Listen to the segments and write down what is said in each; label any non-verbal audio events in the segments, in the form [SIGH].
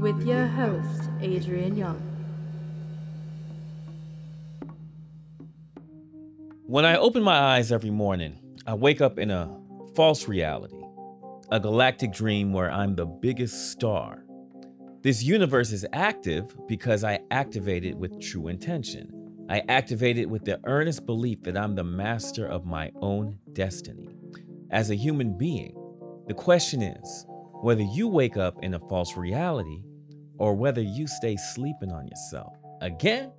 With your host, Adrian Younge. When I open my eyes every morning, I wake up in a false reality, a galactic dream where I'm the biggest star. This universe is active because I activate it with true intention. I activate it with the earnest belief that I'm the master of my own destiny. As a human being, the question is whether you wake up in a false reality or whether you stay sleeping on yourself. Again,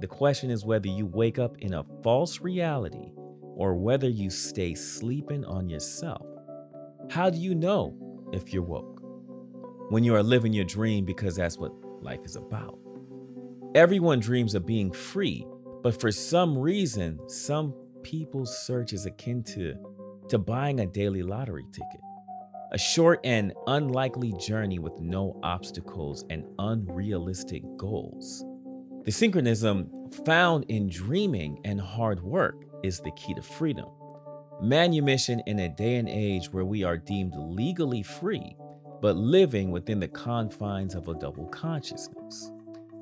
the question is whether you wake up in a false reality or whether you stay sleeping on yourself. How do you know if you're woke? When you are living your dream because that's what life is about. Everyone dreams of being free, but for some reason, some people's search is akin to, to buying a daily lottery ticket. A short and unlikely journey with no obstacles and unrealistic goals. The synchronism found in dreaming and hard work is the key to freedom. Manumission in a day and age where we are deemed legally free, but living within the confines of a double consciousness.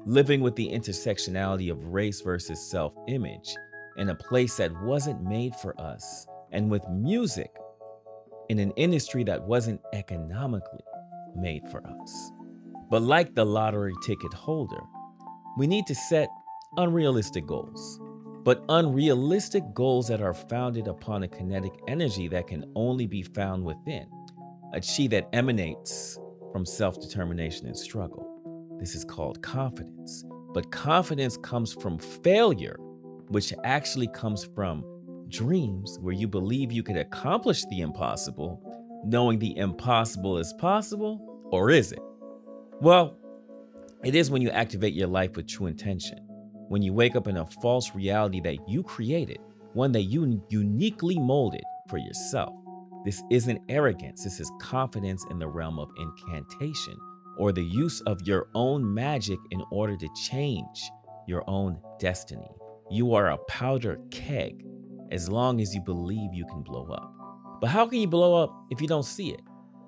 Living with the intersectionality of race versus self image in a place that wasn't made for us, and with music in an industry that wasn't economically made for us. But like the lottery ticket holder, we need to set unrealistic goals, but unrealistic goals that are founded upon a kinetic energy that can only be found within, a chi that emanates from self determination and struggle. This is called confidence. But confidence comes from failure, which actually comes from dreams where you believe you can accomplish the impossible, knowing the impossible is possible, or is it? Well, it is when you activate your life with true intention, when you wake up in a false reality that you created, one that you uniquely molded for yourself. This isn't arrogance, this is confidence in the realm of incantation or the use of your own magic in order to change your own destiny. You are a powder keg as long as you believe you can blow up. But how can you blow up if you don't see it?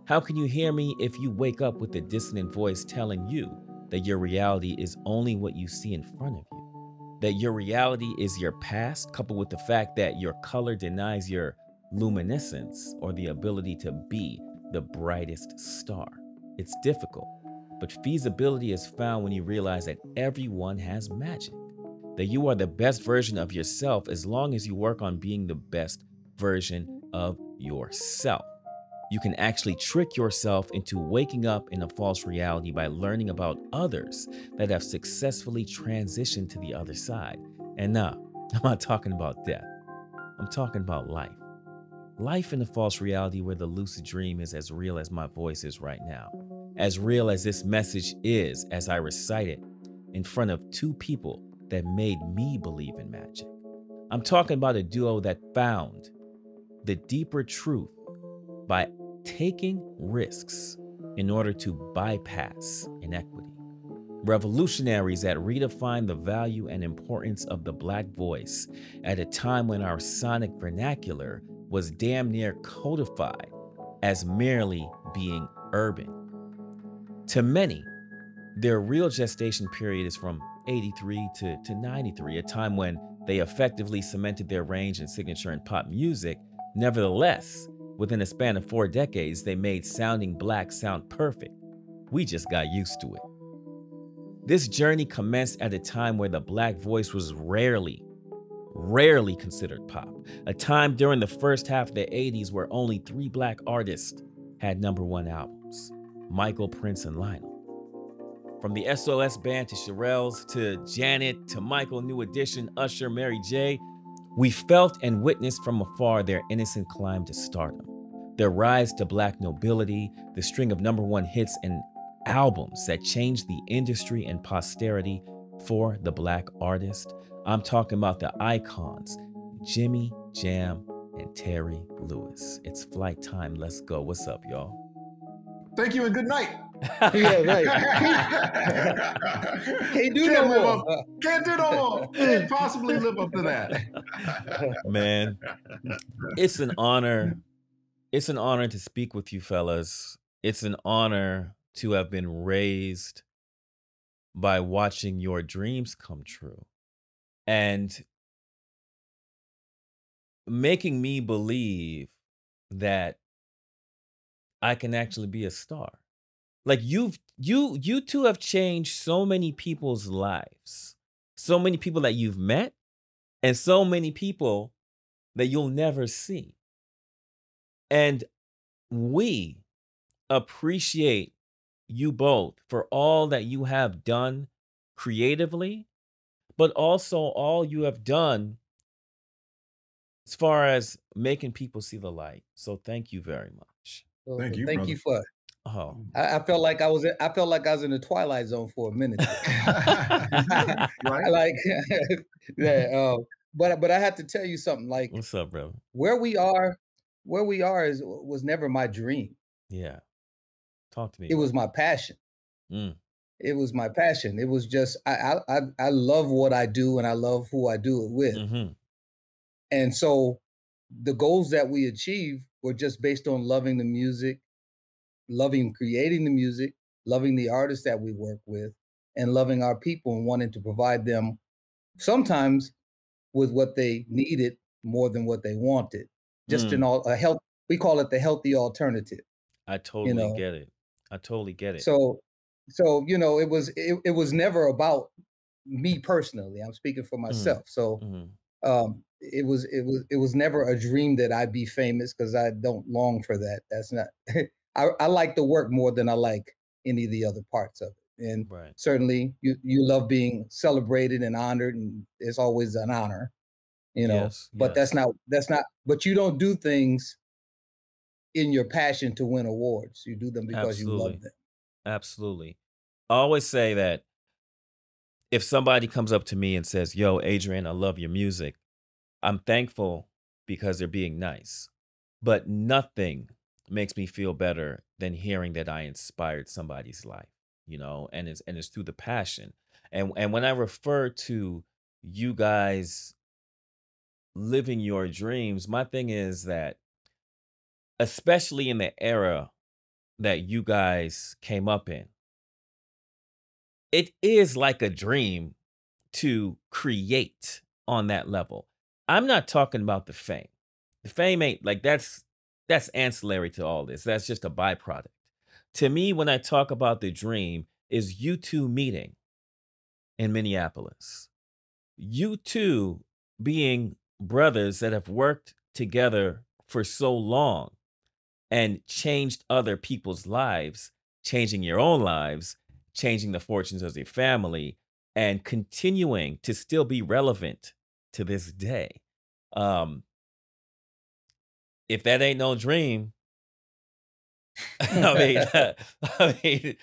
How can you hear me if you wake up with a dissonant voice telling you that your reality is only what you see in front of you? That your reality is your past, coupled with the fact that your color denies your luminescence or the ability to be the brightest star. It's difficult, but feasibility is found when you realize that everyone has magic that you are the best version of yourself as long as you work on being the best version of yourself. You can actually trick yourself into waking up in a false reality by learning about others that have successfully transitioned to the other side. And now, [LAUGHS] I'm not talking about death, I'm talking about life. Life in a false reality where the lucid dream is as real as my voice is right now, as real as this message is as I recite it in front of two people that made me believe in magic. I'm talking about a duo that found the deeper truth by taking risks in order to bypass inequity. Revolutionaries that redefine the value and importance of the Black voice at a time when our sonic vernacular was damn near codified as merely being urban. To many, their real gestation period is from 83 to, to 93, a time when they effectively cemented their range and signature in pop music. Nevertheless, within a span of four decades, they made sounding black sound perfect. We just got used to it. This journey commenced at a time where the black voice was rarely, rarely considered pop. A time during the first half of the 80s where only three black artists had number one albums Michael, Prince, and Lionel. From the SOS band to Cheryl's to Janet to Michael, New Edition, Usher, Mary J., we felt and witnessed from afar their innocent climb to stardom, their rise to black nobility, the string of number one hits and albums that changed the industry and posterity for the black artist. I'm talking about the icons, Jimmy Jam and Terry Lewis. It's flight time. Let's go. What's up, y'all? Thank you and good night. [LAUGHS] yeah, right. [LAUGHS] Can't do Can't no more. up- Can't do no more. Can't possibly live up to that. [LAUGHS] Man, it's an honor. It's an honor to speak with you fellas. It's an honor to have been raised by watching your dreams come true and making me believe that I can mm-hmm. actually be a star. Like you've you you two have changed so many people's lives. So many people that you've met and so many people that you'll never see. And we appreciate you both for all that you have done creatively, but also all you have done as far as making people see the light. So thank you very much. So- Thank you, Thank brother. you for. Oh. I, I felt like I was. in- I felt like I was in the twilight zone for a minute. [LAUGHS] [LAUGHS] Right? like, [LAUGHS] yeah. Uh, but but I have to tell you something. Like What's up, brother? where we are, where we are is was never my dream. Yeah. Talk to me. It was my passion. Mm. It was my passion. It was just I I I, love what I do and I love who I do it with. hmm And so the goals that we achieve were just based on loving the music, loving creating the music, loving the artists that we work with, and loving our people and wanting to provide them sometimes with what they needed more than what they wanted. Just Mm. an all a health we call it the healthy alternative. I totally know. get it. I totally get it. So so you know it was it, it was never about me personally. I'm speaking for myself. So Mhm. um it was it was it was never a dream that I'd be famous because I don't long for that. That's not [LAUGHS] I, I like the work more than I like any of the other parts of it. And Right. certainly you you love being celebrated and honored and it's always an honor, you know. Yes, but yes. that's not that's not but you don't do things in your passion to win awards. You do them because you love them. Absolutely. I always say that if somebody comes up to me and says, Yo, Adrian, I love your music, I'm thankful because they're being nice. But nothing makes me feel better than hearing that I inspired somebody's life, you know, and it's and it's through the passion. And and when I refer to you guys living your dreams, my thing is that especially in the era that you guys came up in. It is like a dream to create on that level. I'm not talking about the fame. The fame ain't like that's that's ancillary to all this. That's just a byproduct. To me, when I talk about the dream, is you two meeting in Minneapolis. You two being brothers that have worked together for so long and changed other people's lives, changing your own lives, changing the fortunes of your family, and continuing to still be relevant to this day. Um, if that ain't no dream, [LAUGHS] I mean, [LAUGHS] [LAUGHS] I mean,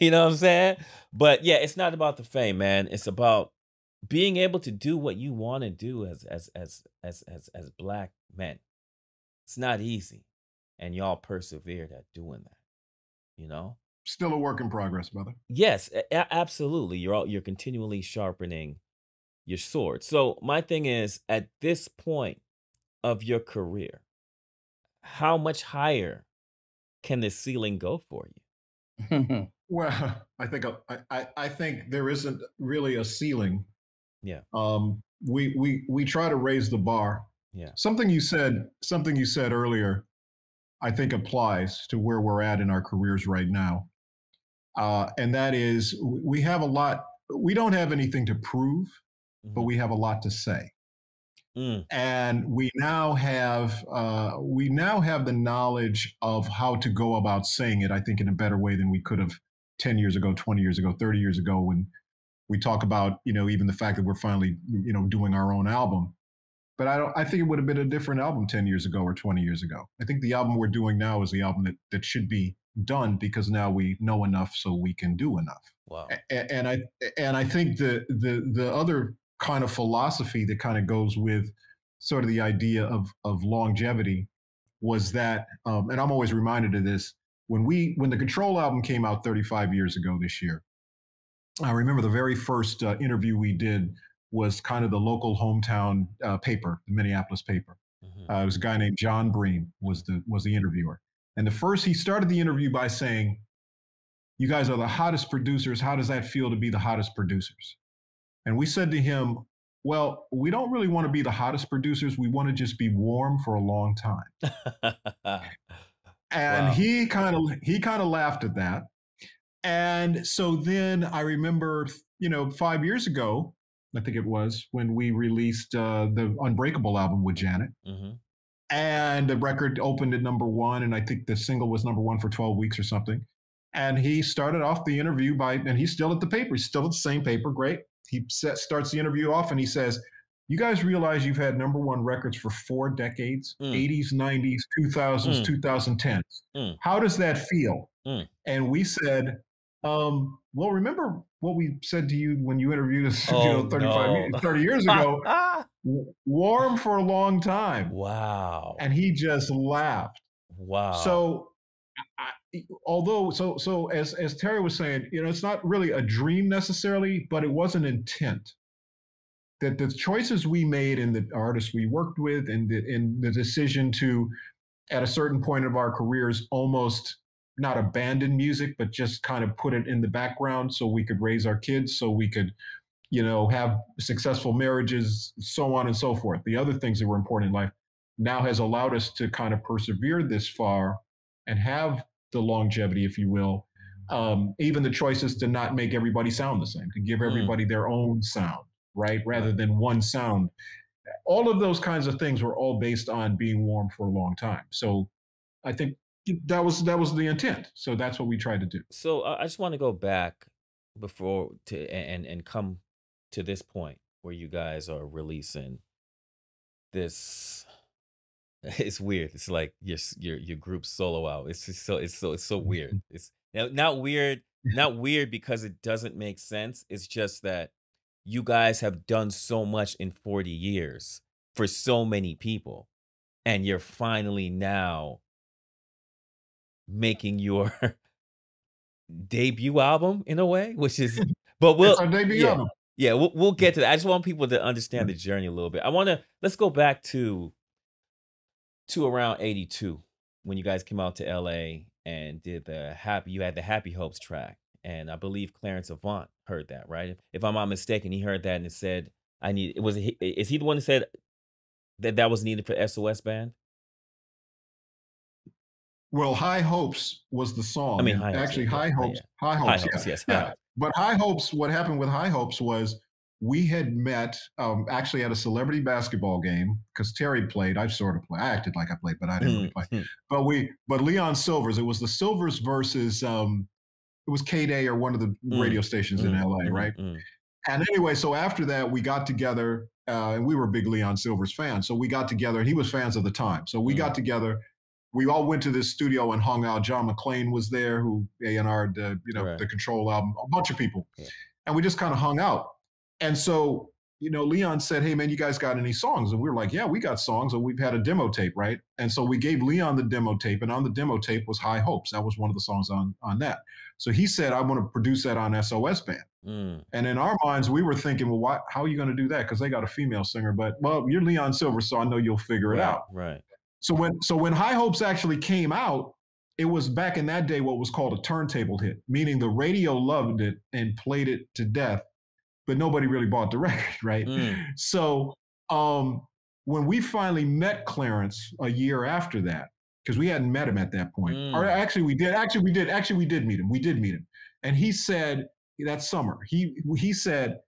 you know what I'm saying? But yeah, it's not about the fame, man. It's about being able to do what you want to do as as as as as as black men. It's not easy and y'all persevered at doing that you know Still a work in progress, brother. yes a- absolutely you're all you're continually sharpening your sword so my thing is at this point of your career how much higher can the ceiling go for you [LAUGHS] Well, [LAUGHS] I think uh, I, I, I think there isn't really a ceiling. Yeah. Um, we we we try to raise the bar. Yeah. Something you said, something you said earlier, I think applies to where we're at in our careers right now. Uh, and that is, we have a lot. We don't have anything to prove, but Mhm. we have a lot to say. Mm, and we now have uh, we now have the knowledge of how to go about saying it. I think in a better way than we could have ten years ago, twenty years ago, thirty years ago. When we talk about you know even the fact that we're finally you know doing our own album, but I don't. I think it would have been a different album ten years ago or twenty years ago. I think the album we're doing now is the album that that should be done because now we know enough so we can do enough wow a- and I and I think the the the other kind of philosophy that kind of goes with sort of the idea of of longevity was that, um, and I'm always reminded of this. when we when the Control album came out 35 years ago this year, I remember the very first uh, interview we did was kind of the local hometown uh, paper, the Minneapolis paper. Mm-hmm. Uh, it was a guy named Jon Bream was the was the interviewer, and the first he started the interview by saying, "You guys are the hottest producers. How does that feel to be the hottest producers?" And we said to him, "Well, we don't really want to be the hottest producers. We want to just be warm for a long time." [LAUGHS] and wow. he kind of he kind of laughed at that. And so then I remember, you know, five years ago, I think it was when we released uh, the Unbreakable album with Janet. Mm-hmm. And the record opened at number one, and I think the single was number one for 12 weeks or something. And he started off the interview by, and he's still at the paper, he's still at the same paper, great. He set, starts the interview off and he says, You guys realize you've had number one records for four decades mm. 80s, 90s, 2000s, mm. 2010s. Mm. How does that feel? Mm. And we said, um, well, remember what we said to you when you interviewed us, oh, [LAUGHS] you know, 35, no. 30 years ago. [LAUGHS] warm for a long time. Wow. And he just laughed. Wow. So, I, although, so, so as as Terry was saying, you know, it's not really a dream necessarily, but it was an intent that the choices we made and the artists we worked with, and the, and the decision to, at a certain point of our careers, almost not abandon music, but just kind of put it in the background so we could raise our kids, so we could, you know, have successful marriages, so on and so forth. The other things that were important in life now has allowed us to kind of persevere this far and have the longevity, if you will. Um, even the choices to not make everybody sound the same, to give hmm. everybody mm. their own sound, right? Rather than one sound. All of those kinds of things were all based on being warm for a long time. So I think that was that was the intent. So that's what we tried to do. So uh, I just want to go back before to and and come to this point where you guys are releasing this. [LAUGHS] It's weird. It's like your your your group solo out. It's just so it's so it's so weird. Mm-hmm. It's not weird, not weird because it doesn't make sense. It's just that you guys have done so much in 40 years for so many people and you're finally now making your [LAUGHS] debut album in a way, which is [LAUGHS] but we'll yeah, album. Yeah, we'll, we'll get to that. I just want people to understand the journey a little bit. I want to let's go back to to around 82 when you guys came out to LA and did the happy you had the Happy Hopes track and I believe Clarence Avant heard that, right? If I'm not mistaken, he heard that and said I need it was is he the one that said that that was needed for SOS band? Well, High Hopes was the song. I mean, high actually, hopes, High Hopes. Yeah. High Hopes. High Hopes, yes. Yeah. But High Hopes, what happened with High Hopes was we had met um, actually at a celebrity basketball game because Terry played. I sort of played. I acted like I played, but I didn't really play. Hmm. But we, but Leon Sylvers. It was the Sylvers versus. Um, it was K Day or one of the mm. radio stations mm. in LA, mm. right? And anyway, so after that, we got together, uh, and we were big Leon Sylvers fans. So we got together. And he was fans of the time, so we got together we all went to this studio and hung out. John McClain was there, who A and R, the you know right. the Control album, a bunch of people, yeah. and we just kind of hung out. And so you know, Leon said, "Hey man, you guys got any songs?" And we were like, "Yeah, we got songs, and we've had a demo tape, right?" And so we gave Leon the demo tape, and on the demo tape was High Hopes. That was one of the songs on on that. So he said, "I want to produce that on SOS Band." Mm. And in our minds, we were thinking, "Well, why, how are you going to do that?" Because they got a female singer. But well, you're Leon Silver, so I know you'll figure right, it out. Right. So when so when High Hopes actually came out, it was back in that day what was called a turntable hit, meaning the radio loved it and played it to death, but nobody really bought the [LAUGHS] record, right? Mm. So um, when we finally met Clarence a year after that, because we hadn't met him at that point, mm. or actually we did, actually we did, actually we did meet him, we did meet him, and he said that summer he he said,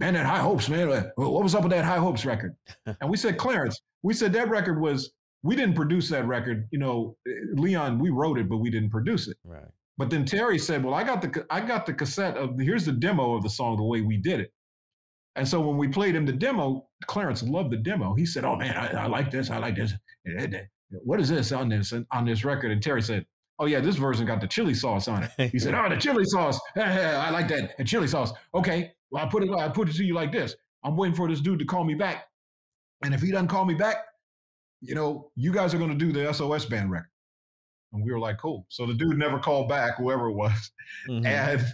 "Man, that High Hopes, man, what was up with that High Hopes record?" [LAUGHS] and we said, Clarence, we said that record was we didn't produce that record. You know, Leon, we wrote it, but we didn't produce it. Right. But then Terry said, "Well, I got the I got the cassette of here's the demo of the song the way we did it." And so when we played him the demo, Clarence loved the demo. He said, "Oh man, I, I like this. I like this. What is this on this on this record?" And Terry said, "Oh yeah, this version got the chili sauce on it." [LAUGHS] He said, "Oh, the chili sauce. [LAUGHS] I like that. The chili sauce. Okay, well I put it I put it to you like this. I'm waiting for this dude to call me back, and if he doesn't call me back, you know, you guys are going to do the SOS band record. And we were like, cool. So the dude never called back, whoever it was. [LAUGHS] Mm-hmm. And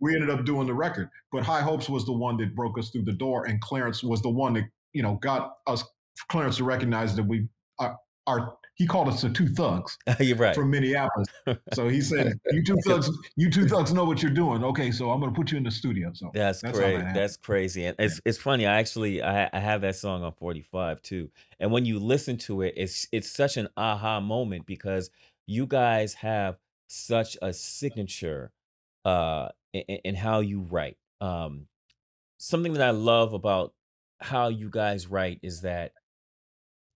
we ended up doing the record. But High Hopes was the one that broke us through the door. And Clarence was the one that, you know, got us, Clarence to recognize that we, our, our he called us the two thugs. [LAUGHS] You're right. From Minneapolis. so he said, [LAUGHS] "You two thugs, you two thugs know what you're doing." Okay, so I'm going to put you in the studio. So that's, that's crazy. That that's crazy, and it's it's funny. I actually I, I have that song on 45 too, and when you listen to it, it's it's such an aha moment because you guys have such a signature uh in, in how you write. Um, something that I love about how you guys write is that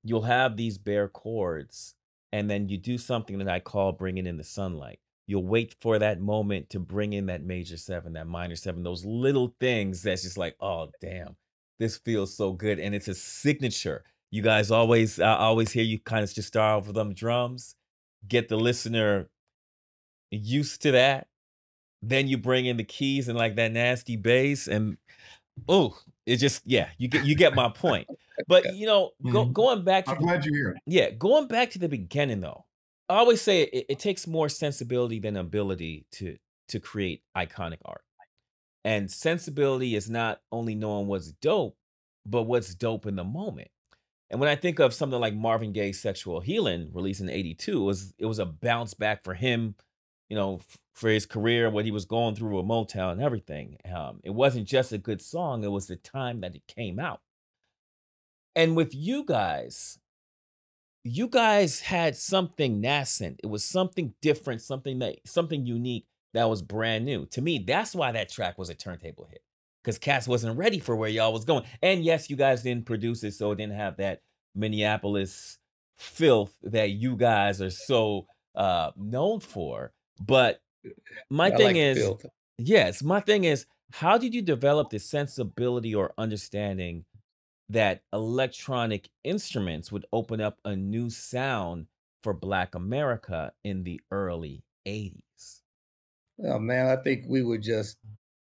you'll have these bare chords and then you do something that I call bringing in the sunlight. You'll wait for that moment to bring in that major seven, that minor seven, those little things that's just like, oh, damn, this feels so good. And it's a signature. You guys always, I always hear you kind of just start off with them drums, get the listener used to that. Then you bring in the keys and like that nasty bass. And oh, it just, yeah, you get, you get my point. [LAUGHS] But you know, go, mm-hmm. going back to I'm glad you're here. Yeah, going back to the beginning though. I always say it, it takes more sensibility than ability to to create iconic art. And sensibility is not only knowing what's dope, but what's dope in the moment. And when I think of something like Marvin Gaye's Sexual Healing, released in 82, it was it was a bounce back for him, you know, for his career, what he was going through with Motown and everything. Um, it wasn't just a good song, it was the time that it came out. And with you guys, you guys had something nascent. It was something different, something that something unique that was brand new. To me, that's why that track was a turntable hit. Because Cass wasn't ready for where y'all was going. And yes, you guys didn't produce it, so it didn't have that Minneapolis filth that you guys are so uh known for. But my I thing like is yes, my thing is how did you develop the sensibility or understanding that electronic instruments would open up a new sound for Black America in the early 80s? Oh, man, I think we were just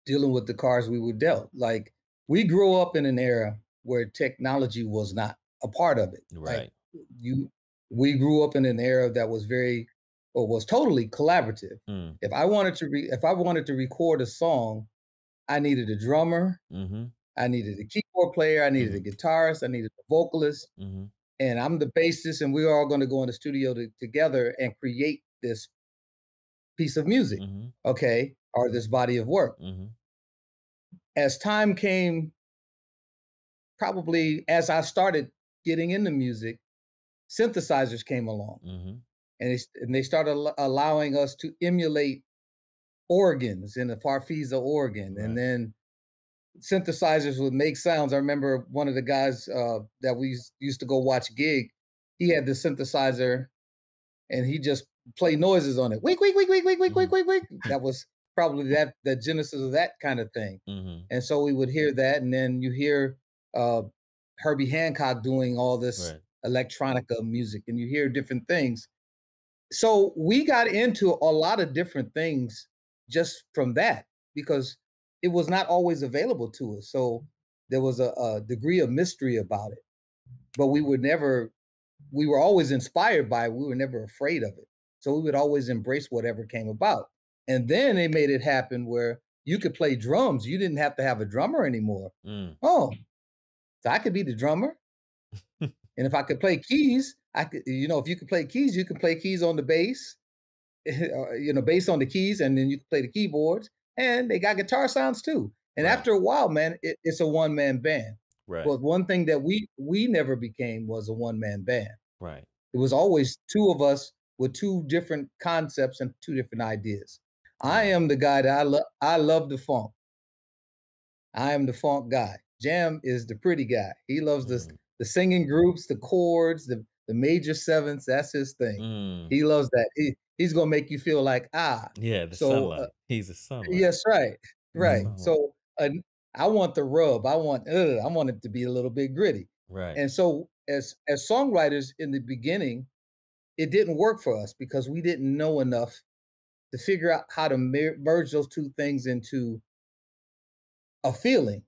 dealing with the cards we were dealt. Like, we grew up in an era where technology was not a part of it. Right. Like, you, we grew up in an era that was very or was totally collaborative. Mm. If I wanted to re- if I wanted to record a song, I needed a drummer, mm-hmm. I needed a keyboard player, I needed mm-hmm. a guitarist, I needed a vocalist, mm-hmm. and I'm the bassist, and we are all going to go in the studio to, together and create this piece of music, mm-hmm. okay, or this body of work. Mm-hmm. As time came, probably as I started getting into music, synthesizers came along, mm-hmm. And they, and they started allowing us to emulate organs in the Farfisa organ, right. and then synthesizers would make sounds. I remember one of the guys uh, that we used to go watch gig. He had the synthesizer, and he just played noises on it. Wink, wink, wink, wink, wink, wink, wink, wink, wink. [LAUGHS] That was probably that the genesis of that kind of thing. Mm-hmm. And so we would hear that, and then you hear uh, Herbie Hancock doing all this right. electronica music, and you hear different things. So we got into a lot of different things just from that because it was not always available to us. So there was a, a degree of mystery about it. But we would never, we were always inspired by it. We were never afraid of it. So we would always embrace whatever came about. And then they made it happen where you could play drums. You didn't have to have a drummer anymore. Mm. Oh, so I could be the drummer. [LAUGHS] and if I could play keys, I could, you know, if you could play keys, you can play keys on the bass, [LAUGHS] you know, bass on the keys, and then you can play the keyboards and they got guitar sounds too. And right. after a while, man, it, it's a one man band. Right. But one thing that we we never became was a one man band. Right. It was always two of us with two different concepts and two different ideas. I am the guy that I love. I love the funk. I am the funk guy. Jam is the pretty guy. He loves mm. the the singing groups, the chords, the the major sevenths. That's his thing. Mm. He loves that. He he's gonna make you feel like ah yeah the so, sunlight. Uh, he's a sunlight. Yes, right, right. So uh, I want the rub. I want uh, I want it to be a little bit gritty. Right. And so as as songwriters in the beginning, it didn't work for us because we didn't know enough to figure out how to mer- merge those two things into a feeling.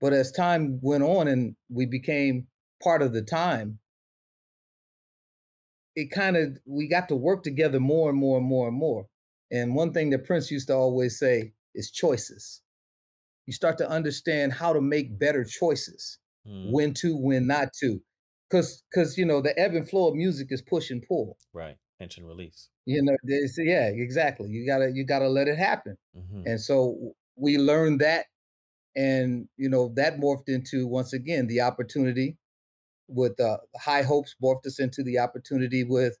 But as time went on and we became part of the time, it kind of we got to work together more and more and more and more. And one thing that Prince used to always say is choices. You start to understand how to make better choices, mm. when to, when not to. Cause cause you know, the ebb and flow of music is push and pull. Right. Tension release. You know, yeah, exactly. You gotta you gotta let it happen. Mm-hmm. And so we learned that and you know that morphed into once again the opportunity with uh, high hopes morphed us into the opportunity with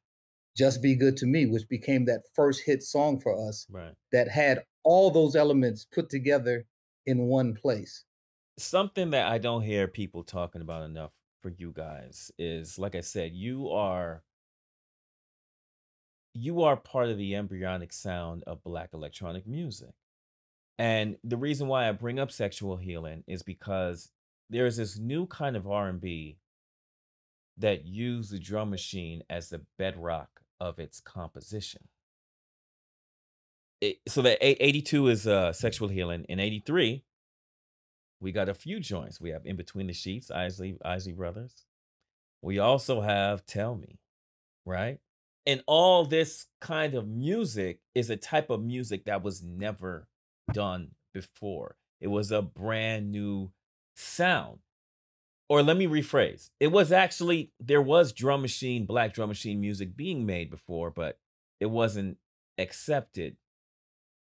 just be good to me which became that first hit song for us right. that had all those elements put together in one place something that i don't hear people talking about enough for you guys is like i said you are you are part of the embryonic sound of black electronic music and the reason why I bring up sexual healing is because there's this new kind of R&B that use the drum machine as the bedrock of its composition. It, so that 82 is uh, sexual healing. In 83, we got a few joints. We have In Between the Sheets, Isley, Isley Brothers. We also have Tell Me, right? And all this kind of music is a type of music that was never done before. It was a brand new sound. Or let me rephrase. It was actually there was drum machine, black drum machine music being made before, but it wasn't accepted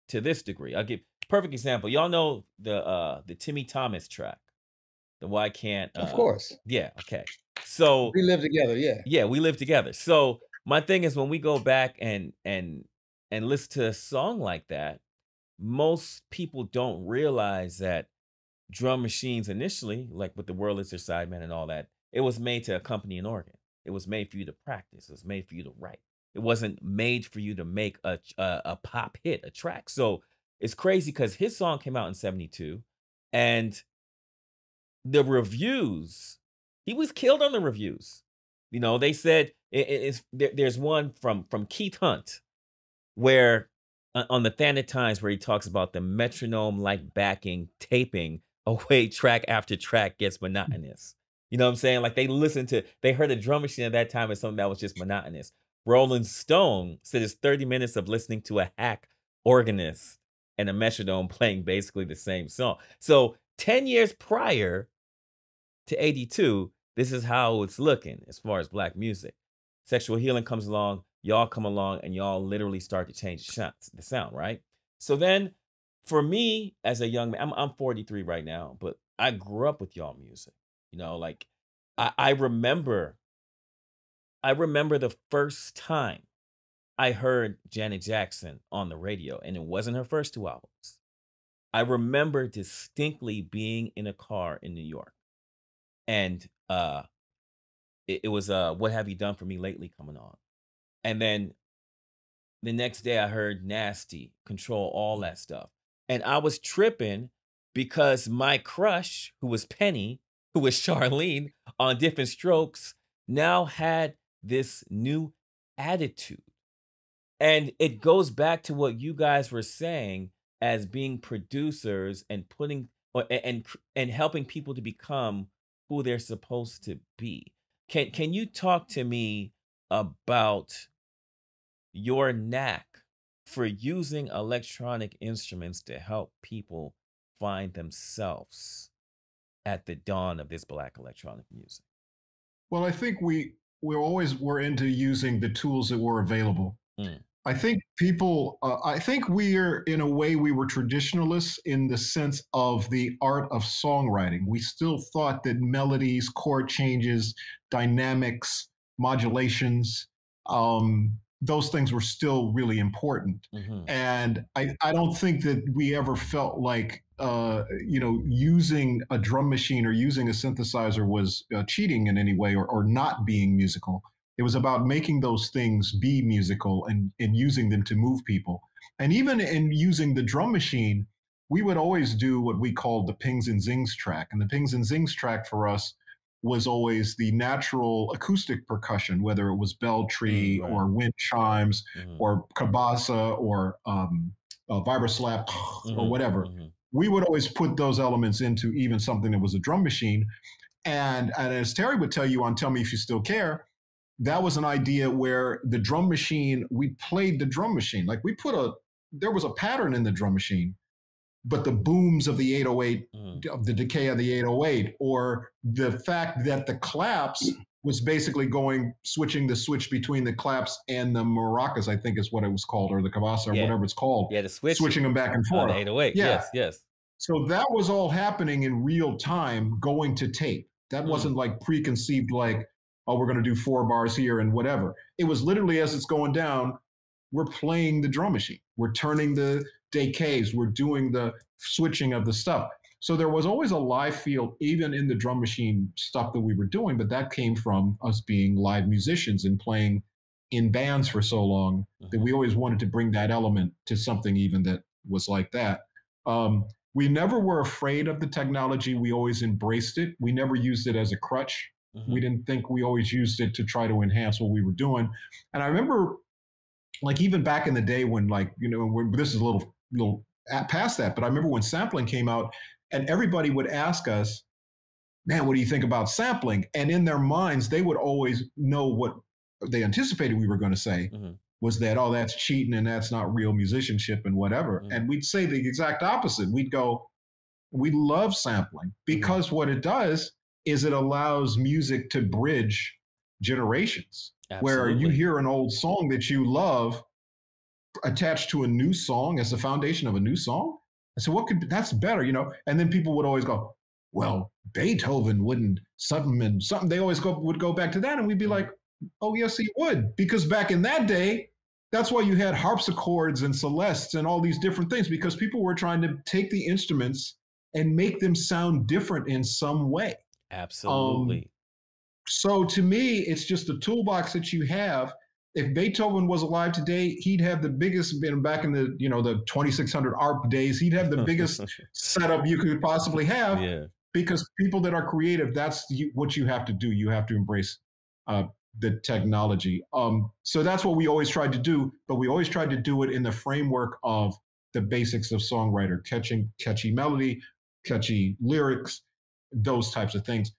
to this degree. I'll give perfect example. Y'all know the uh the Timmy Thomas track. The why can't uh, Of course. Yeah, okay. So we live together, yeah. Yeah, we live together. So my thing is when we go back and and and listen to a song like that, most people don't realize that drum machines initially, like with the Wurlitzer Sideman and all that, it was made to accompany an organ. It was made for you to practice. It was made for you to write. It wasn't made for you to make a a, a pop hit, a track. So it's crazy because his song came out in '72, and the reviews, he was killed on the reviews. You know, they said it, it's there, there's one from from Keith Hunt where on the Thanet Times where he talks about the metronome like backing taping away track after track gets mm. monotonous. You know what I'm saying? Like they listened to, they heard a drum machine at that time as something that was just monotonous. Rolling Stone said it's 30 minutes of listening to a hack organist and a metronome playing basically the same song. So 10 years prior to 82, this is how it's looking as far as black music. Sexual healing comes along, y'all come along and y'all literally start to change the sound, right? So then for me as a young man, I'm, I'm 43 right now, but I grew up with y'all music. You know, like I, I remember, I remember the first time I heard Janet Jackson on the radio, and it wasn't her first two albums. I remember distinctly being in a car in New York, and uh, it, it was uh, "What Have You Done for Me Lately" coming on, and then the next day I heard nasty, control, all that stuff. And I was tripping because my crush, who was Penny, who was [LAUGHS] Charlene on Diff'rent Strokes, now had this new attitude. And it goes back to what you guys were saying as being producers and putting or, and and helping people to become who they're supposed to be. Can can you talk to me about your knack for using electronic instruments to help people find themselves at the dawn of this black electronic music? Well, I think we we always were into using the tools that were available. Mm. I think people, uh, I think we are, in a way, we were traditionalists in the sense of the art of songwriting. We still thought that melodies, chord changes, dynamics, modulations, um, those things were still really important. Mm-hmm. And I, I don't think that we ever felt like, uh, you know, using a drum machine or using a synthesizer was uh, cheating in any way or, or not being musical. It was about making those things be musical and, and using them to move people. And even in using the drum machine, we would always do what we called the pings and zings track. And the pings and zings track for us was always the natural acoustic percussion, whether it was bell tree mm, right. or wind chimes mm-hmm. or cabasa or um, vibra slap [SIGHS] mm-hmm. or whatever. Mm-hmm. We would always put those elements into even something that was a drum machine. And, and as Terry would tell you on Tell Me If You Still Care, that was an idea where the drum machine, we played the drum machine. Like we put a, there was a pattern in the drum machine, but the booms of the 808, mm. of the decay of the 808, or the fact that the claps was basically going, switching the switch between the claps and the maracas, I think is what it was called, or the cabasa, or yeah. whatever it's called. Yeah, the switch. Switching them back and forth. the 808. Yeah. Yes, yes. So that was all happening in real time going to tape. That mm. wasn't like preconceived, like, oh, we're going to do four bars here and whatever. It was literally as it's going down, we're playing the drum machine. We're turning the decays. We're doing the switching of the stuff. So there was always a live feel, even in the drum machine stuff that we were doing, but that came from us being live musicians and playing in bands for so long mm-hmm. that we always wanted to bring that element to something even that was like that. Um, we never were afraid of the technology. We always embraced it. We never used it as a crutch. Mm-hmm. We didn't think we always used it to try to enhance what we were doing. And I remember, like even back in the day when, like you know, this is a little little past that, but I remember when sampling came out, and everybody would ask us, "Man, what do you think about sampling?" And in their minds, they would always know what they anticipated we were going to say. Mm-hmm was that oh that's cheating and that's not real musicianship and whatever mm-hmm. and we'd say the exact opposite we'd go we love sampling mm-hmm. because what it does is it allows music to bridge generations Absolutely. where you hear an old song that you love attached to a new song as the foundation of a new song I said, what could that's better, you know? And then people would always go, well, Beethoven wouldn't something and something. They always go would go back to that, and we'd be mm-hmm. like, oh yes, he would, because back in that day, that's why you had harpsichords and celestes and all these different things because people were trying to take the instruments and make them sound different in some way. Absolutely. Um, so to me, it's just a toolbox that you have. If Beethoven was alive today, he'd have the biggest. Been back in the you know the 2600 ARP days, he'd have the biggest [LAUGHS] setup you could possibly have. Yeah. Because people that are creative, that's what you have to do. You have to embrace uh, the technology. Um, so that's what we always tried to do, but we always tried to do it in the framework of the basics of songwriter, catching catchy melody, catchy lyrics, those types of things.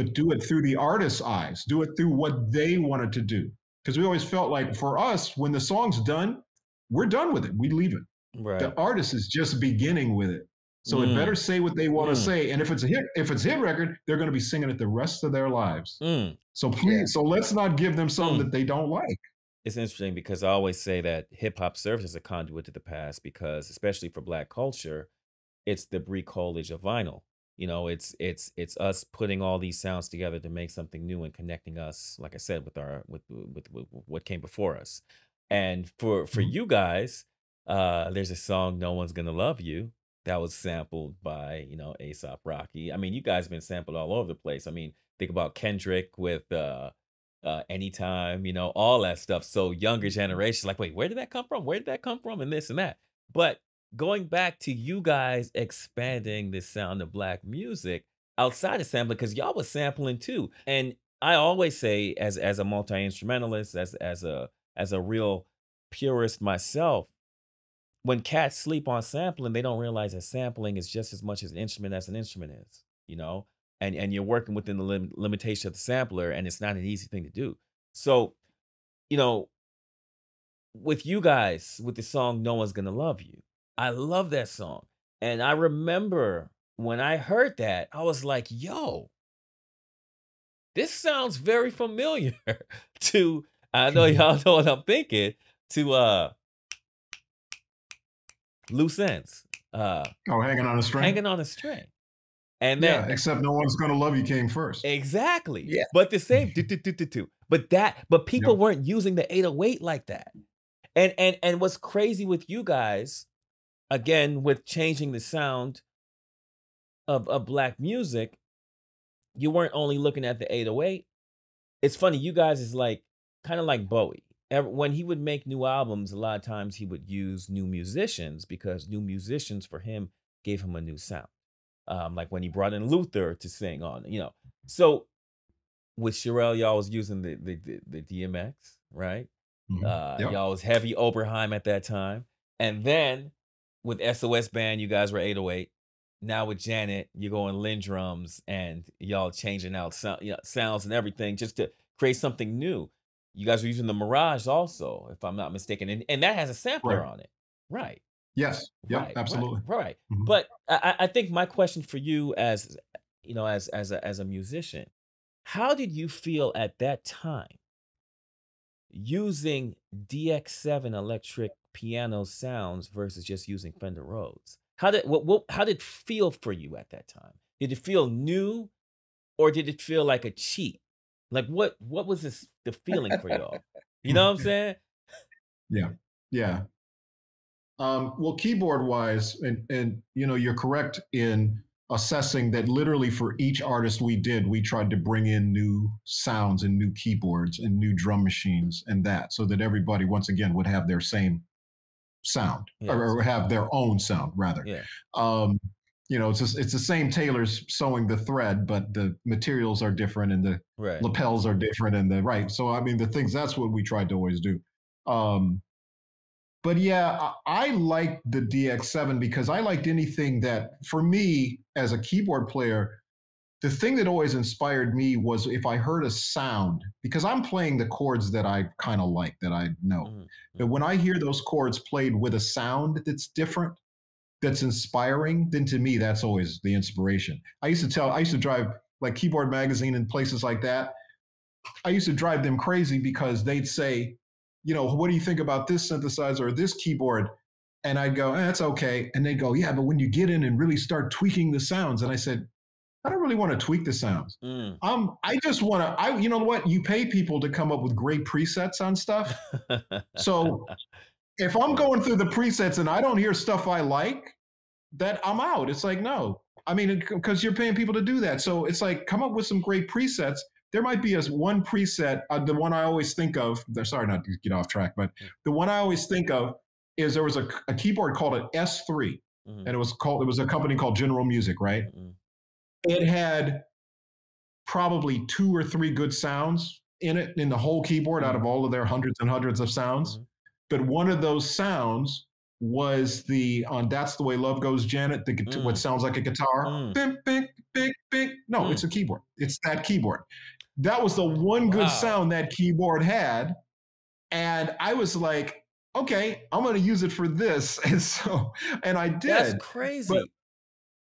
But do it through the artist's eyes. Do it through what they wanted to do. Because we always felt like for us, when the song's done, we're done with it. We leave it. Right. The artist is just beginning with it. So mm. it better say what they want to mm. say. And if it's a hit, if it's a hit record, they're going to be singing it the rest of their lives. Mm. So please, yeah. so let's not give them something mm. that they don't like. It's interesting because I always say that hip hop serves as a conduit to the past because, especially for Black culture, it's the bricolage of vinyl. You know, it's it's it's us putting all these sounds together to make something new and connecting us, like I said, with our with with, with what came before us. And for for mm. you guys, uh, there's a song "No One's Gonna Love You." that was sampled by you know ASAP Rocky. I mean, you guys have been sampled all over the place. I mean, think about Kendrick with uh, uh, Anytime, you know, all that stuff. So younger mm-hmm. generation, like, wait, where did that come from? Where did that come from? And this and that. But going back to you guys expanding the sound of black music outside of sampling, because y'all was sampling too. And I always say, as as a multi instrumentalist, as as a as a real purist myself, when cats sleep on sampling, they don't realize that sampling is just as much as an instrument as an instrument is, you know? And and you're working within the lim- limitation of the sampler, and it's not an easy thing to do. So, you know, with you guys, with the song No One's Gonna Love You, I love that song. And I remember when I heard that, I was like, yo, this sounds very familiar [LAUGHS] to I know y'all know what I'm thinking, to uh loose ends. Uh, oh, hanging on a string. Hanging on a string. And then, yeah, except no one's gonna love you came first. Exactly. Yeah. But the same. do, do, [LAUGHS] do, do, do. But that. But people yep. weren't using the 808 like that. And and and what's crazy with you guys, again, with changing the sound of of black music, you weren't only looking at the 808. It's funny. You guys is like kind of like Bowie when he would make new albums, a lot of times he would use new musicians because new musicians for him gave him a new sound. Um, like when he brought in Luther to sing on, you know. So with Cherrelle, y'all was using the the, the, the DMX, right? Mm-hmm. Uh, yep. Y'all was heavy Oberheim at that time, and then with SOS Band, you guys were 808. Now with Janet, you're going LinnDrums and y'all changing out sound, you know, sounds and everything just to create something new. you guys were using the Mirage also, if I'm not mistaken, and, and that has a sampler Right. on it. Right. Yes. Yep. Right, right, absolutely. Right. Mhm. But I, I I think my question for you as you know, as as a as a musician, how did you feel at that time using DX7 electric piano sounds versus just using Fender Rhodes? How did what, what how did it feel for you at that time? Did it feel new or did it feel like a cheat? Like what what was this the feeling for y'all? You know what I'm [LAUGHS] saying? Yeah. Yeah. Um, well, keyboard wise, and and you know, you're correct in assessing that literally for each artist we did, we tried to bring in new sounds and new keyboards and new drum machines and that, so that everybody once again would have their same sound Yes. or, or have their own sound rather. Yeah. Um, you know, it's just, it's the same tailors sewing the thread, but the materials are different and the Right. lapels are different and the right so i mean the things that's what we tried to always do um but yeah i, I liked the dx7 because i liked anything that for me as a keyboard player the thing that always inspired me was if i heard a sound because i'm playing the chords that i kind of like that i know. Mhm, but when i hear those chords played with a sound that's different that's inspiring then to me that's always the inspiration. I used to tell i used to drive like keyboard magazine and places like that. I used to drive them crazy because they'd say you know what do you think about this synthesizer or this keyboard? And i'd go eh, that's okay. And they'd go yeah but when you get in and really start tweaking the sounds and i said i don't really want to tweak the sounds mm. um i just want to i you know what you pay people to come up with great presets on stuff [LAUGHS] so if I'm going through the presets and I don't hear stuff I like, that I'm out. It's like no. I mean, because you're paying people to do that. So it's like come up with some great presets. There might be a one preset, uh, the one I always think of. Sorry, not to get off track, but the one I always think of is there was a, a keyboard called an S3, Mhm, and it was called it was a company called General Music, right? mhm, it had probably two or three good sounds in it in the whole keyboard out of all of their hundreds and hundreds of sounds. Mhm. But one of those sounds was the on "That's the Way Love Goes," Janet. The Mm. what sounds like a guitar. Mm. Bing, bing, bing, bing. No, Mm. it's a keyboard. It's that keyboard. That was the one good Wow. sound that keyboard had, and I was like, okay, I'm going to use it for this, [LAUGHS] and so and I did. That's crazy.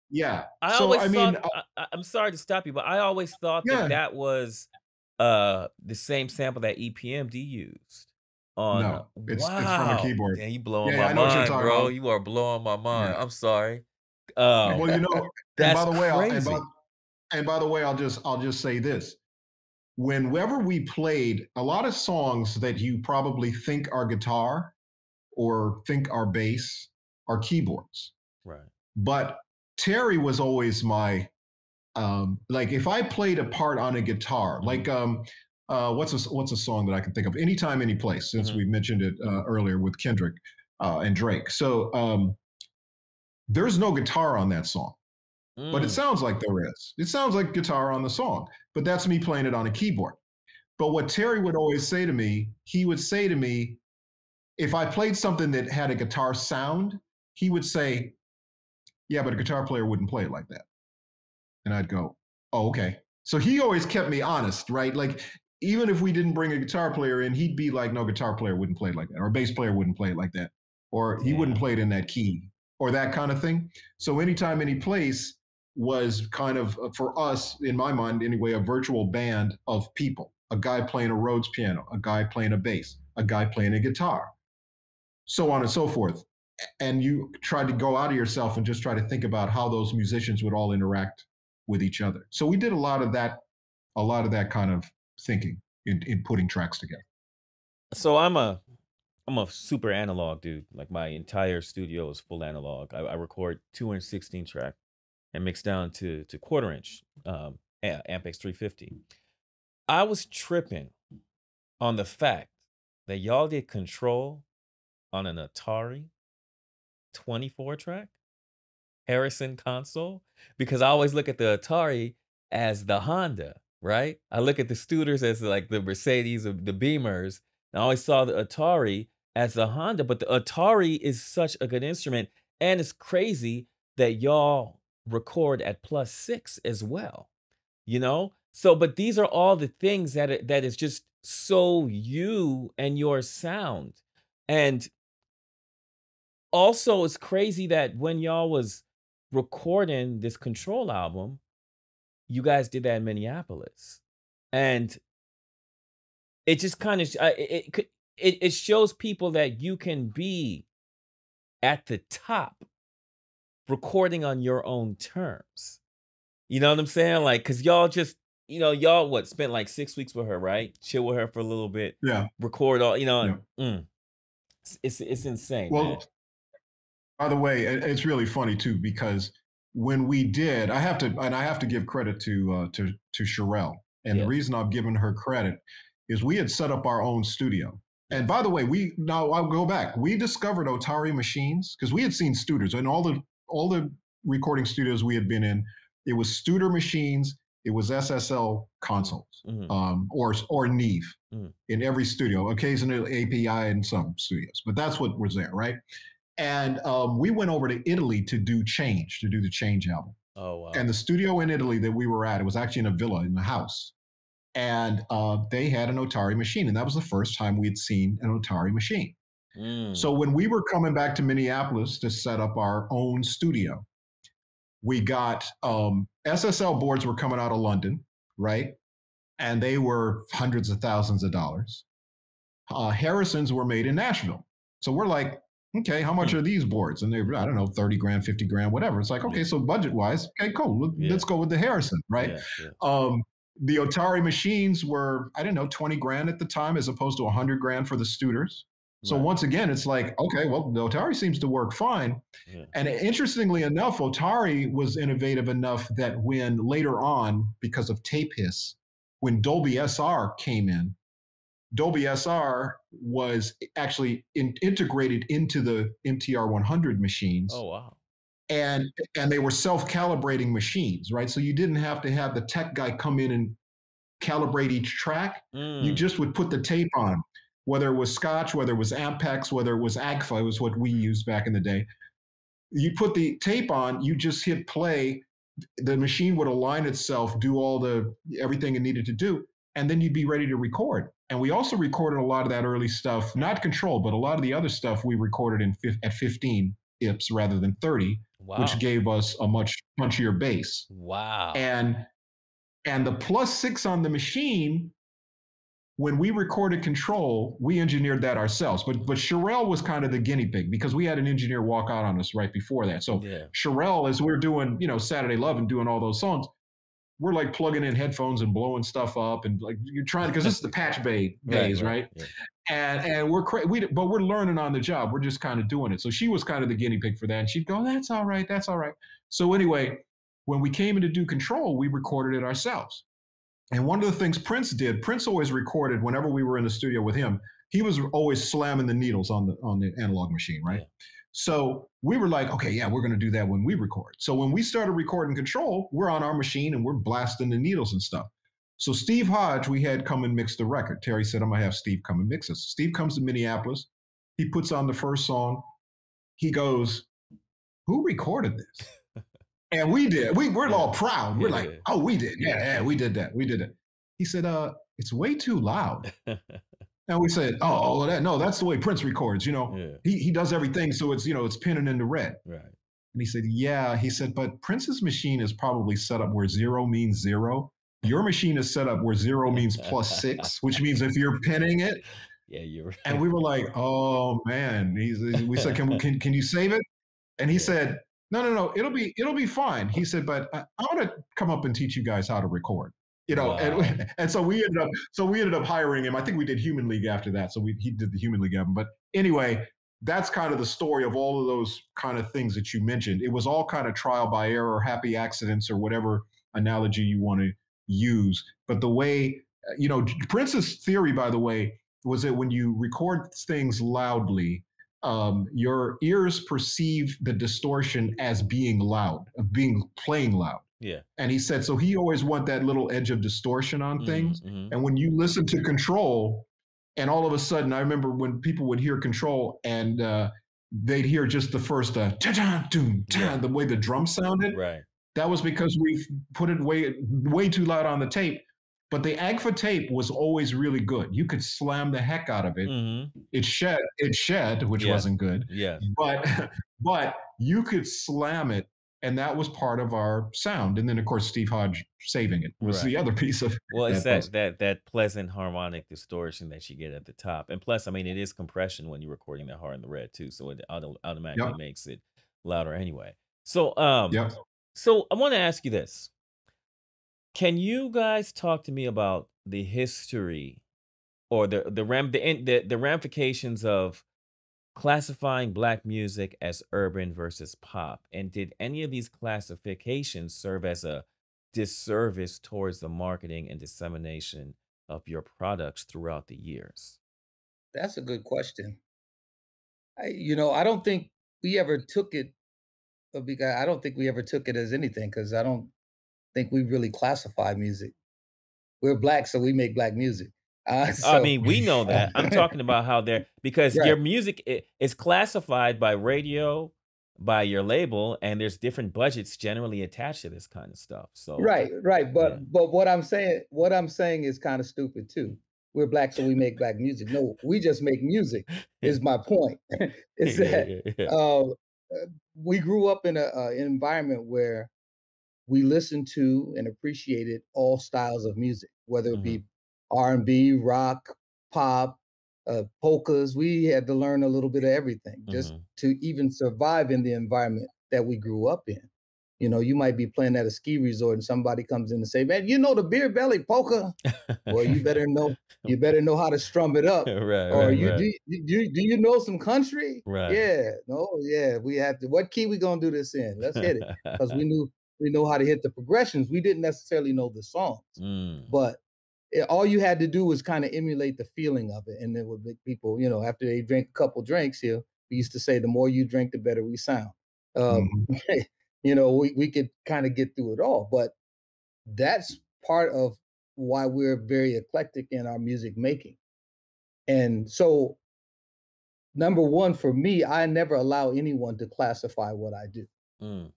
Yeah. I so always I mean, thought. I, I- I'm sorry to stop you, but I always thought Yeah. that that was uh the same sample that EPMD used. On No, it's- it's from a wow. keyboard. Damn, you blowing Yeah, my I know what you're mind, bro. about. You are blowing my mind. Yeah. I'm sorry. Um, well, you know, [LAUGHS] and that's by the way, I'll, and, crazy. by, and by the way, I'll just I'll just say this: whenever we played a lot of songs that you probably think are guitar or think are bass are keyboards, right. but Terry was always my um, like if I played a part on a guitar, Mhm. like um, uh, what's a what's a song that I can think of? Anytime, any place. Since Mhm. we mentioned it uh, earlier with Kendrick uh, and Drake, so um, there's no guitar on that song but it Mm, sounds like there is. It sounds like guitar on the song, but that's me playing it on a keyboard. But what Terry would always say to me, he would say to me, if I played something that had a guitar sound, he would say, Yeah, but a guitar player wouldn't play it like that. And I'd go, Oh, okay. So he always kept me honest, right? Like, even if we didn't bring a guitar player in, he'd be like, No, guitar player wouldn't play it like that, or a bass player wouldn't play it like that, or he wouldn't play it in that key, or that kind of thing. So, anytime, any place, was kind of uh, for us in my mind anyway a virtual band of people a guy playing a rhodes piano a guy playing a bass a guy playing a guitar so on and so forth and you try to go out of yourself and just try to think about how those musicians would all interact with each other so we did a lot of that a lot of that kind of thinking in, in putting tracks together So I'm a I'm a super analog dude. Like my entire studio is full analog. I, I record two inch sixteen track and mix down to to quarter inch um Ampex 350. I was tripping on the fact that y'all did control on an Otari 24 track Harrison console because I always look at the Otari as the Honda, right? I look at the Studers as like the Mercedes of the Beamers. I always saw the Otari as the Honda, but the Otari is such a good instrument. And it's crazy that y'all record at plus six as well. You know? So, but these are all the things that that is just so you and your sound. And also it's crazy that when y'all was recording this control album, you guys did that in Minneapolis. And it just kind of it, it it shows people that you can be at the top recording on your own terms. You know what I'm saying? Like, cause y'all just, you know, y'all what spent like six weeks with her, right? Chill with her for a little bit. Yeah. Record all, you know. Yeah. Mm, it's, it's, it's insane. Well, man. By the way, it's really funny too because when we did, I have to, and I have to give credit to uh, to to Cherrelle, and yeah. the reason I've given her credit is we had set up our own studio. And by the way, we now I'll go back. We discovered Otari machines because we had seen Studers and all the all the recording studios we had been in. It was Studer machines. It was SSL consoles, mm-hmm. um, or or Neve mm-hmm. in every studio. Occasionally API in some studios, but that's what was there, right? And um, we went over to Italy to do Change, to do the Change album. Oh wow! And the studio in Italy that we were at, it was actually in a villa in a house and uh, they had an Otari machine, and that was the first time we had seen an Otari machine. Mm. So when we were coming back to Minneapolis to set up our own studio, we got um, SSL boards were coming out of London, right? And they were hundreds of thousands of dollars. Uh, Harrisons were made in Nashville. So we're like, okay, how much mm. are these boards? And they're, I don't know, 30 grand, 50 grand, whatever. It's like, okay, so budget wise, okay, cool. Let's go with the Harrison, right? Yeah, yeah. Um, the Otari machines were, I don't know, 20 grand at the time as opposed to 100 grand for the Studers. So right. once again, it's like, okay, well, the Otari seems to work fine. Yeah. And interestingly enough, Otari was innovative enough that when later on, because of tape hiss, when Dolby SR came in, Dolby SR was actually in, integrated into the MTR 100 machines. Oh wow! and and they were self-calibrating machines right so you didn't have to have the tech guy come in and calibrate each track mm. you just would put the tape on whether it was scotch whether it was ampex whether it was agfa it was what we used back in the day you put the tape on you just hit play the machine would align itself do all the everything it needed to do and then you'd be ready to record and we also recorded a lot of that early stuff not control but a lot of the other stuff we recorded in at 15 ips rather than 30 wow. which gave us a much punchier bass. Wow. And and the plus six on the machine, when we recorded control, we engineered that ourselves. But but Cherrelle was kind of the guinea pig because we had an engineer walk out on us right before that. So yeah. Cherrelle, as we're doing, you know, Saturday Love and doing all those songs, we're like plugging in headphones and blowing stuff up and like you're trying because this is the [LAUGHS] patch bay days, right? right? Yeah. And and we're cra- we but we're learning on the job. We're just kind of doing it. So she was kind of the guinea pig for that, and she'd go, "That's all right, that's all right." So anyway, when we came in to do control, we recorded it ourselves. And one of the things Prince did, Prince always recorded whenever we were in the studio with him. He was always slamming the needles on the on the analog machine, right? Yeah. So we were like, okay, yeah, we're going to do that when we record. So when we started recording control, we're on our machine and we're blasting the needles and stuff. So Steve Hodge, we had come and mix the record. Terry said, I'm going to have Steve come and mix us. Steve comes to Minneapolis. He puts on the first song. He goes, who recorded this? [LAUGHS] and we did. We, we're all proud. We're yeah. like, oh, we did. Yeah, yeah, we did that. We did it. He said, uh, it's way too loud. [LAUGHS] And we said, oh, oh, that no, that's the way Prince records. You know, yeah. he he does everything so it's you know it's pinning into red. Right. And he said, yeah. He said, but Prince's machine is probably set up where zero means zero. Your machine is set up where zero [LAUGHS] means plus six, which means if you're pinning it. [LAUGHS] Yeah, you're. Right. And we were like, oh man. He's, we said, can can can you save it? And he yeah. said, no, no, no. It'll be it'll be fine. He said, but uh, I, I want to come up and teach you guys how to record you know, wow. and [LAUGHS] and so we ended up so we ended up hiring him. I think we did Human League after that. So we he did the Human League album. But anyway, that's kind of the story of all of those kind of things that you mentioned. It was all kind of trial by error, happy accidents, or whatever analogy you want to use. But the way you know, Prince's theory, by the way, was that when you record things loudly, um, your ears perceive the distortion as being loud, of being playing loud. Yeah. And he said, so he always want that little edge of distortion on mm-hmm, things. Mm-hmm. And when you listen to control, and all of a sudden, I remember when people would hear control and uh, they'd hear just the first uh, doom, yeah. the way the drum sounded. Right. That was because we put it way way too loud on the tape. but the Agfa tape was always really good. You could slam the heck out of it. Mm-hmm. It shed, it shed, which Yeah. wasn't good. Yeah. But [LAUGHS] but you could slam it, and that was part of our sound. And then of course Steve Hodge saving it was Right. the other [LAUGHS] piece of Well, it's that that that that pleasant harmonic distortion that you get at the top, and plus, I mean, it is compression when you're recording that hard in the red too, so it auto- automatically Yep. makes it louder anyway. So, um, Yep. so I want to ask you this: Can you guys talk to me about the history or the the ram the the, the ramifications of classifying black music as urban versus pop, and did any of these classifications serve as a disservice towards the marketing and dissemination of your products throughout the years? That's a good question. I, you know, I don't think we ever took it. uh, Because I don't think we ever took it as anything because I don't think we really classify music. We're black, so we make black music. Uh, I mean, we know that. I'm [LAUGHS] talking about how they're because your music is classified by radio, by your label, and there's different budgets generally attached to this kind of stuff. So, right, right. But Yeah. but what I'm saying, what I'm saying is kind of stupid too. We're black, so we make black music. No, we just make music. Is [LAUGHS] my point? [LAUGHS] is that yeah, yeah. uh, uh, we grew up in a, uh, an environment where we listened to and appreciated all styles of music, whether it be R and B, rock, pop, uh, polkas. We had to learn a little bit of everything just Mhm. to even survive in the environment that we grew up in. You know, you might be playing at a ski resort and somebody comes in and say, "Man, you know the beer belly polka." Well, you better know you [LAUGHS] better know how to strum it up. right, Or right, you right. do, you do do you know some country? Right. Yeah. No, yeah. We have to what key we gonna do this in? Let's hit it. Because we [LAUGHS] knew we know how to hit the progressions. We didn't necessarily know the songs. Mm, But it, all you had to do was kind of emulate the feeling of it. And it would make people, you know, after they drink a couple drinks here, we used to say the more you drink, the better we sound. Um, Mhm. [LAUGHS] you know, we, we could kind of get through it all. But that's part of why we're very eclectic in our music making. And so, number one, for me, I never allow anyone to classify what I do mm,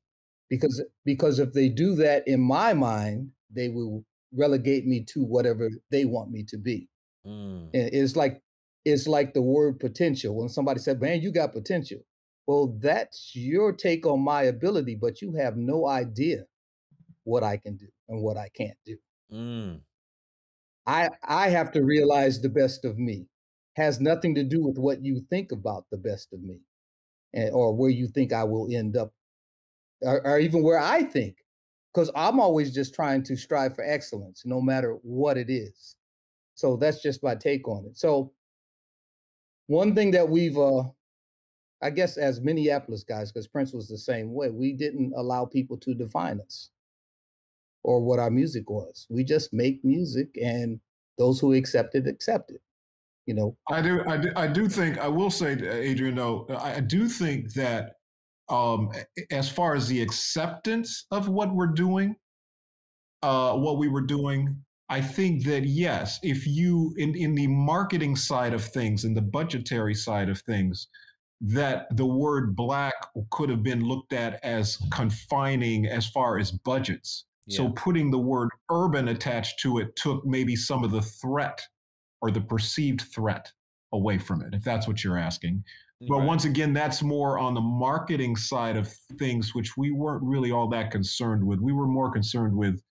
because because if they do that in my mind, they will relegate me to whatever they want me to be. mm. And it's like it's like the word potential. When somebody said, "Man, you got potential," well, that's your take on my ability, but you have no idea what I can do and what I can't do. Mm. I I have to realize the best of me has nothing to do with what you think about the best of me, and, or where you think I will end up, or, or even where I think, because I'm always just trying to strive for excellence, no matter what it is. So that's just my take on it. So one thing that we've, uh, I guess, as Minneapolis guys, because Prince was the same way, we didn't allow people to define us or what our music was. We just make music, and those who accept it accept it. You know, I do, I do, I do think I will say, Adrian, though, I do think that um, as far as the acceptance of what we're doing, uh, what we were doing, I think that yes, if you in in the marketing side of things and the budgetary side of things, that the word black could have been looked at as confining as far as budgets. So putting the word urban attached to it took maybe some of the threat or the perceived threat away from it, if that's what you're asking. But Right. once again, that's more on the marketing side of things, which we weren't really all that concerned with. We were more concerned with,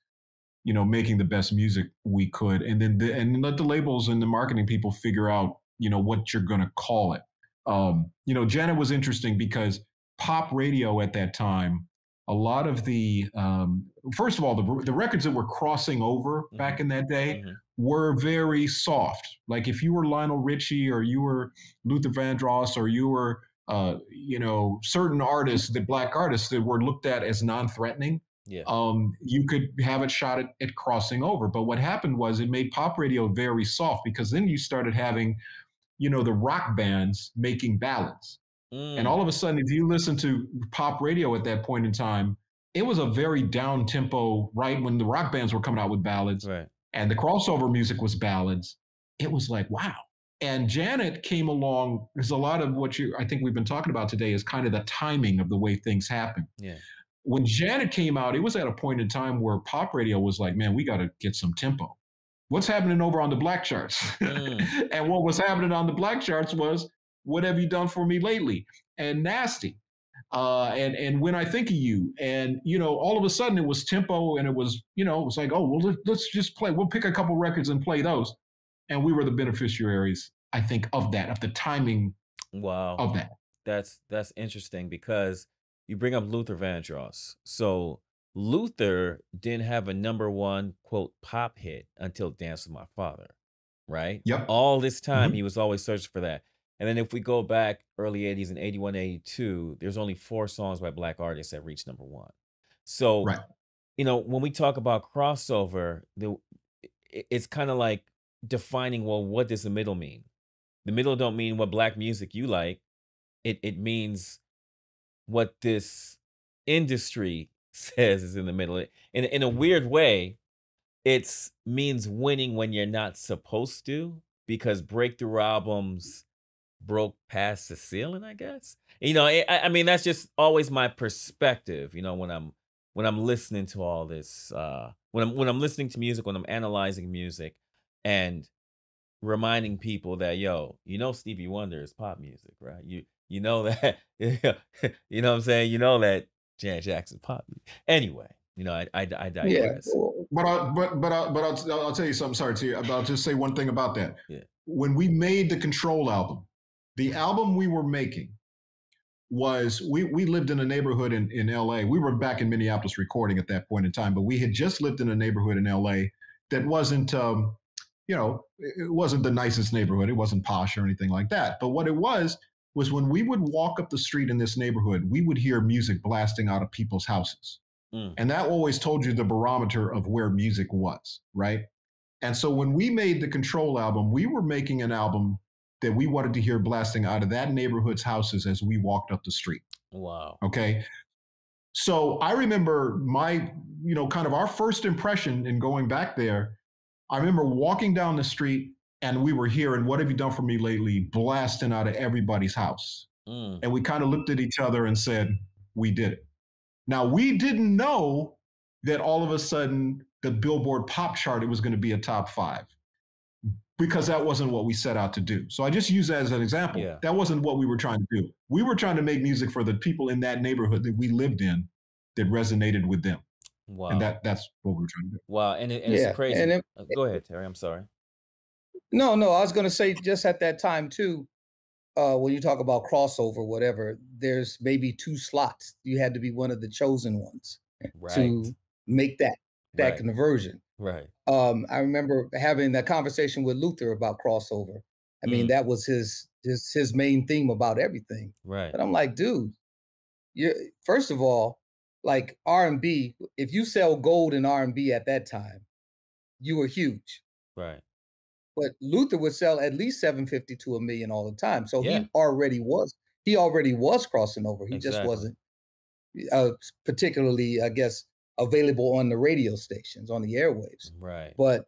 you know, making the best music we could, and then the, and let the labels and the marketing people figure out, you know, what you're going to call it. Um, you know, Janet was interesting because pop radio at that time, a lot of the, um, first of all, the the records that were crossing over back in that day Mhm. Were very soft. Like if you were Lionel Richie or you were Luther Vandross or you were, uh, you know, certain artists, the black artists that were looked at as non-threatening, Yeah. um, you could have it shot at, at crossing over. But what happened was it made pop radio very soft because then you started having, you know, the rock bands making ballads. And Mm. all of a sudden, if you listen to pop radio at that point in time, it was a very down tempo, right? When the rock bands were coming out with ballads Right. And the crossover music was ballads, it was like, wow. And Janet came along, because a lot of what you I think we've been talking about today is kind of the timing of the way things happen. Yeah. When Janet came out, it was at a point in time where pop radio was like, man, we got to get some tempo. what's happening over on the black charts? Mm. [LAUGHS] and what was happening on the black charts was, what have you done for me lately? And nasty. Uh, and and when I think of you, and you know, all of a sudden it was tempo, and it was you know, it was like, oh well, let, let's just play. We'll pick a couple records and play those, and we were the beneficiaries, I think, of that, of the timing Wow. of that. That's that's interesting because you bring up Luther Vandross. So Luther didn't have a number one quote pop hit until Dance with My Father, right? Yep. All this time Mhm. he was always searching for that. And then if we go back early 80s and 81, 82, there's only four songs by black artists that reached number one. So Right. you know, when we talk about crossover, the it's kind of like defining well, what does the middle mean? The middle don't mean what black music you like. It it means what this industry [LAUGHS] says is in the middle. In in a mm-hmm. weird way, it's means winning when you're not supposed to because breakthrough albums broke past the ceiling, I guess. You know, I, I mean that's just always my perspective, you know, when I'm when I'm listening to all this uh when I'm when I'm listening to music, when I'm analyzing music and reminding people that yo, you know Stevie Wonder is pop music, right? You you know [LAUGHS] that you know what I'm saying? You know that Janet Jackson pop. music. Anyway, you know, I I, I digress. well, But I, but but I, but I'll, I'll tell you something. Sorry, to you. But I'll just say one thing about that. Yeah. When we made the Control album, the album we were making was we we lived in a neighborhood in in L.A. We were back in Minneapolis recording at that point in time, but we had just lived in a neighborhood in L.A. that wasn't. Um, you know, it wasn't the nicest neighborhood. It wasn't posh or anything like that. But what it was was when we would walk up the street in this neighborhood, we would hear music blasting out of people's houses. Mm. And that always told you the barometer of where music was, right? And so when we made the Control album, we were making an album that we wanted to hear blasting out of that neighborhood's houses as we walked up the street. Wow. Okay. So I remember my, you know, kind of our first impression in going back there. I remember walking down the street and we were hearing, What have you done for me lately? blasting out of everybody's house. Mm. And we kind of looked at each other and said, We did it. Now, we didn't know that all of a sudden the Billboard pop chart, it was going to be a top five because that wasn't what we set out to do. So I just use that as an example. Yeah. That wasn't what we were trying to do. We were trying to make music for the people in that neighborhood that we lived in that resonated with them. Wow. And that that's what we were trying to do. wow. And, it, and Yeah, it's crazy. and it- Uh, Go ahead, Terry. I'm sorry. No, no, I was going to say just at that time too, uh, when you talk about crossover, whatever, there's maybe two slots. You had to be one of the chosen ones Right. to make that that right. conversion. Right. Um, I remember having that conversation with Luther about crossover. I mean, Mm. that was his his his main theme about everything. Right. But I'm like, dude, you first of all, like R and B, if you sell gold in R and B at that time, you were huge. Right. But Luther would sell at least 750 to a million all the time. So Yeah. he already was he already was crossing over. He just wasn't uh, particularly, I guess, available on the radio stations on the airwaves. Right. But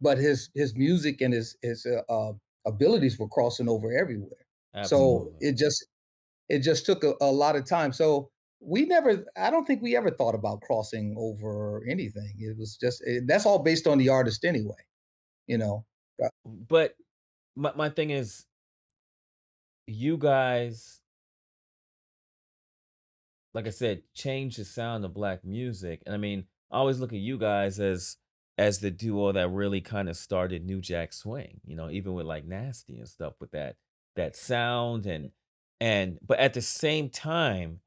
but his his music and his his uh, uh, abilities were crossing over everywhere. So it just it just took a, a lot of time. So we never I don't think we ever thought about crossing over anything. It was just it, that's all based on the artist anyway. You know. but my, my thing is you guys like i said change the sound of black music and i mean i always look at you guys as as the duo that really kind of started new jack swing you know even with like nasty and stuff with that that sound and and but at the same time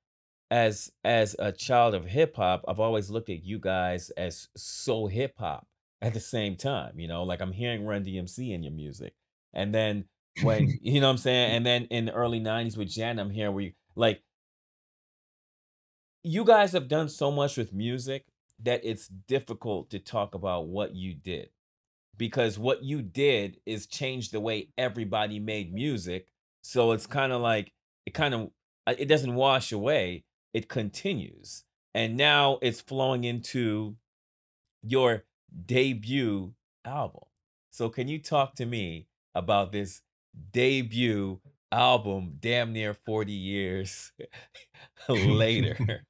as as a child of hip hop i've always looked at you guys as so hip hop [LAUGHS] at the same time you know like i'm hearing run dmc in your music and then when [LAUGHS] you know what i'm saying and then in the early 90s with jan i'm hearing where you like you guys have done so much with music that it's difficult to talk about what you did because what you did is change the way everybody made music. So it's kind of like it kind of uh, it doesn't wash away it continues. And now it's flowing into your debut album. So can you talk to me about this debut album damn near 40 years [LAUGHS] later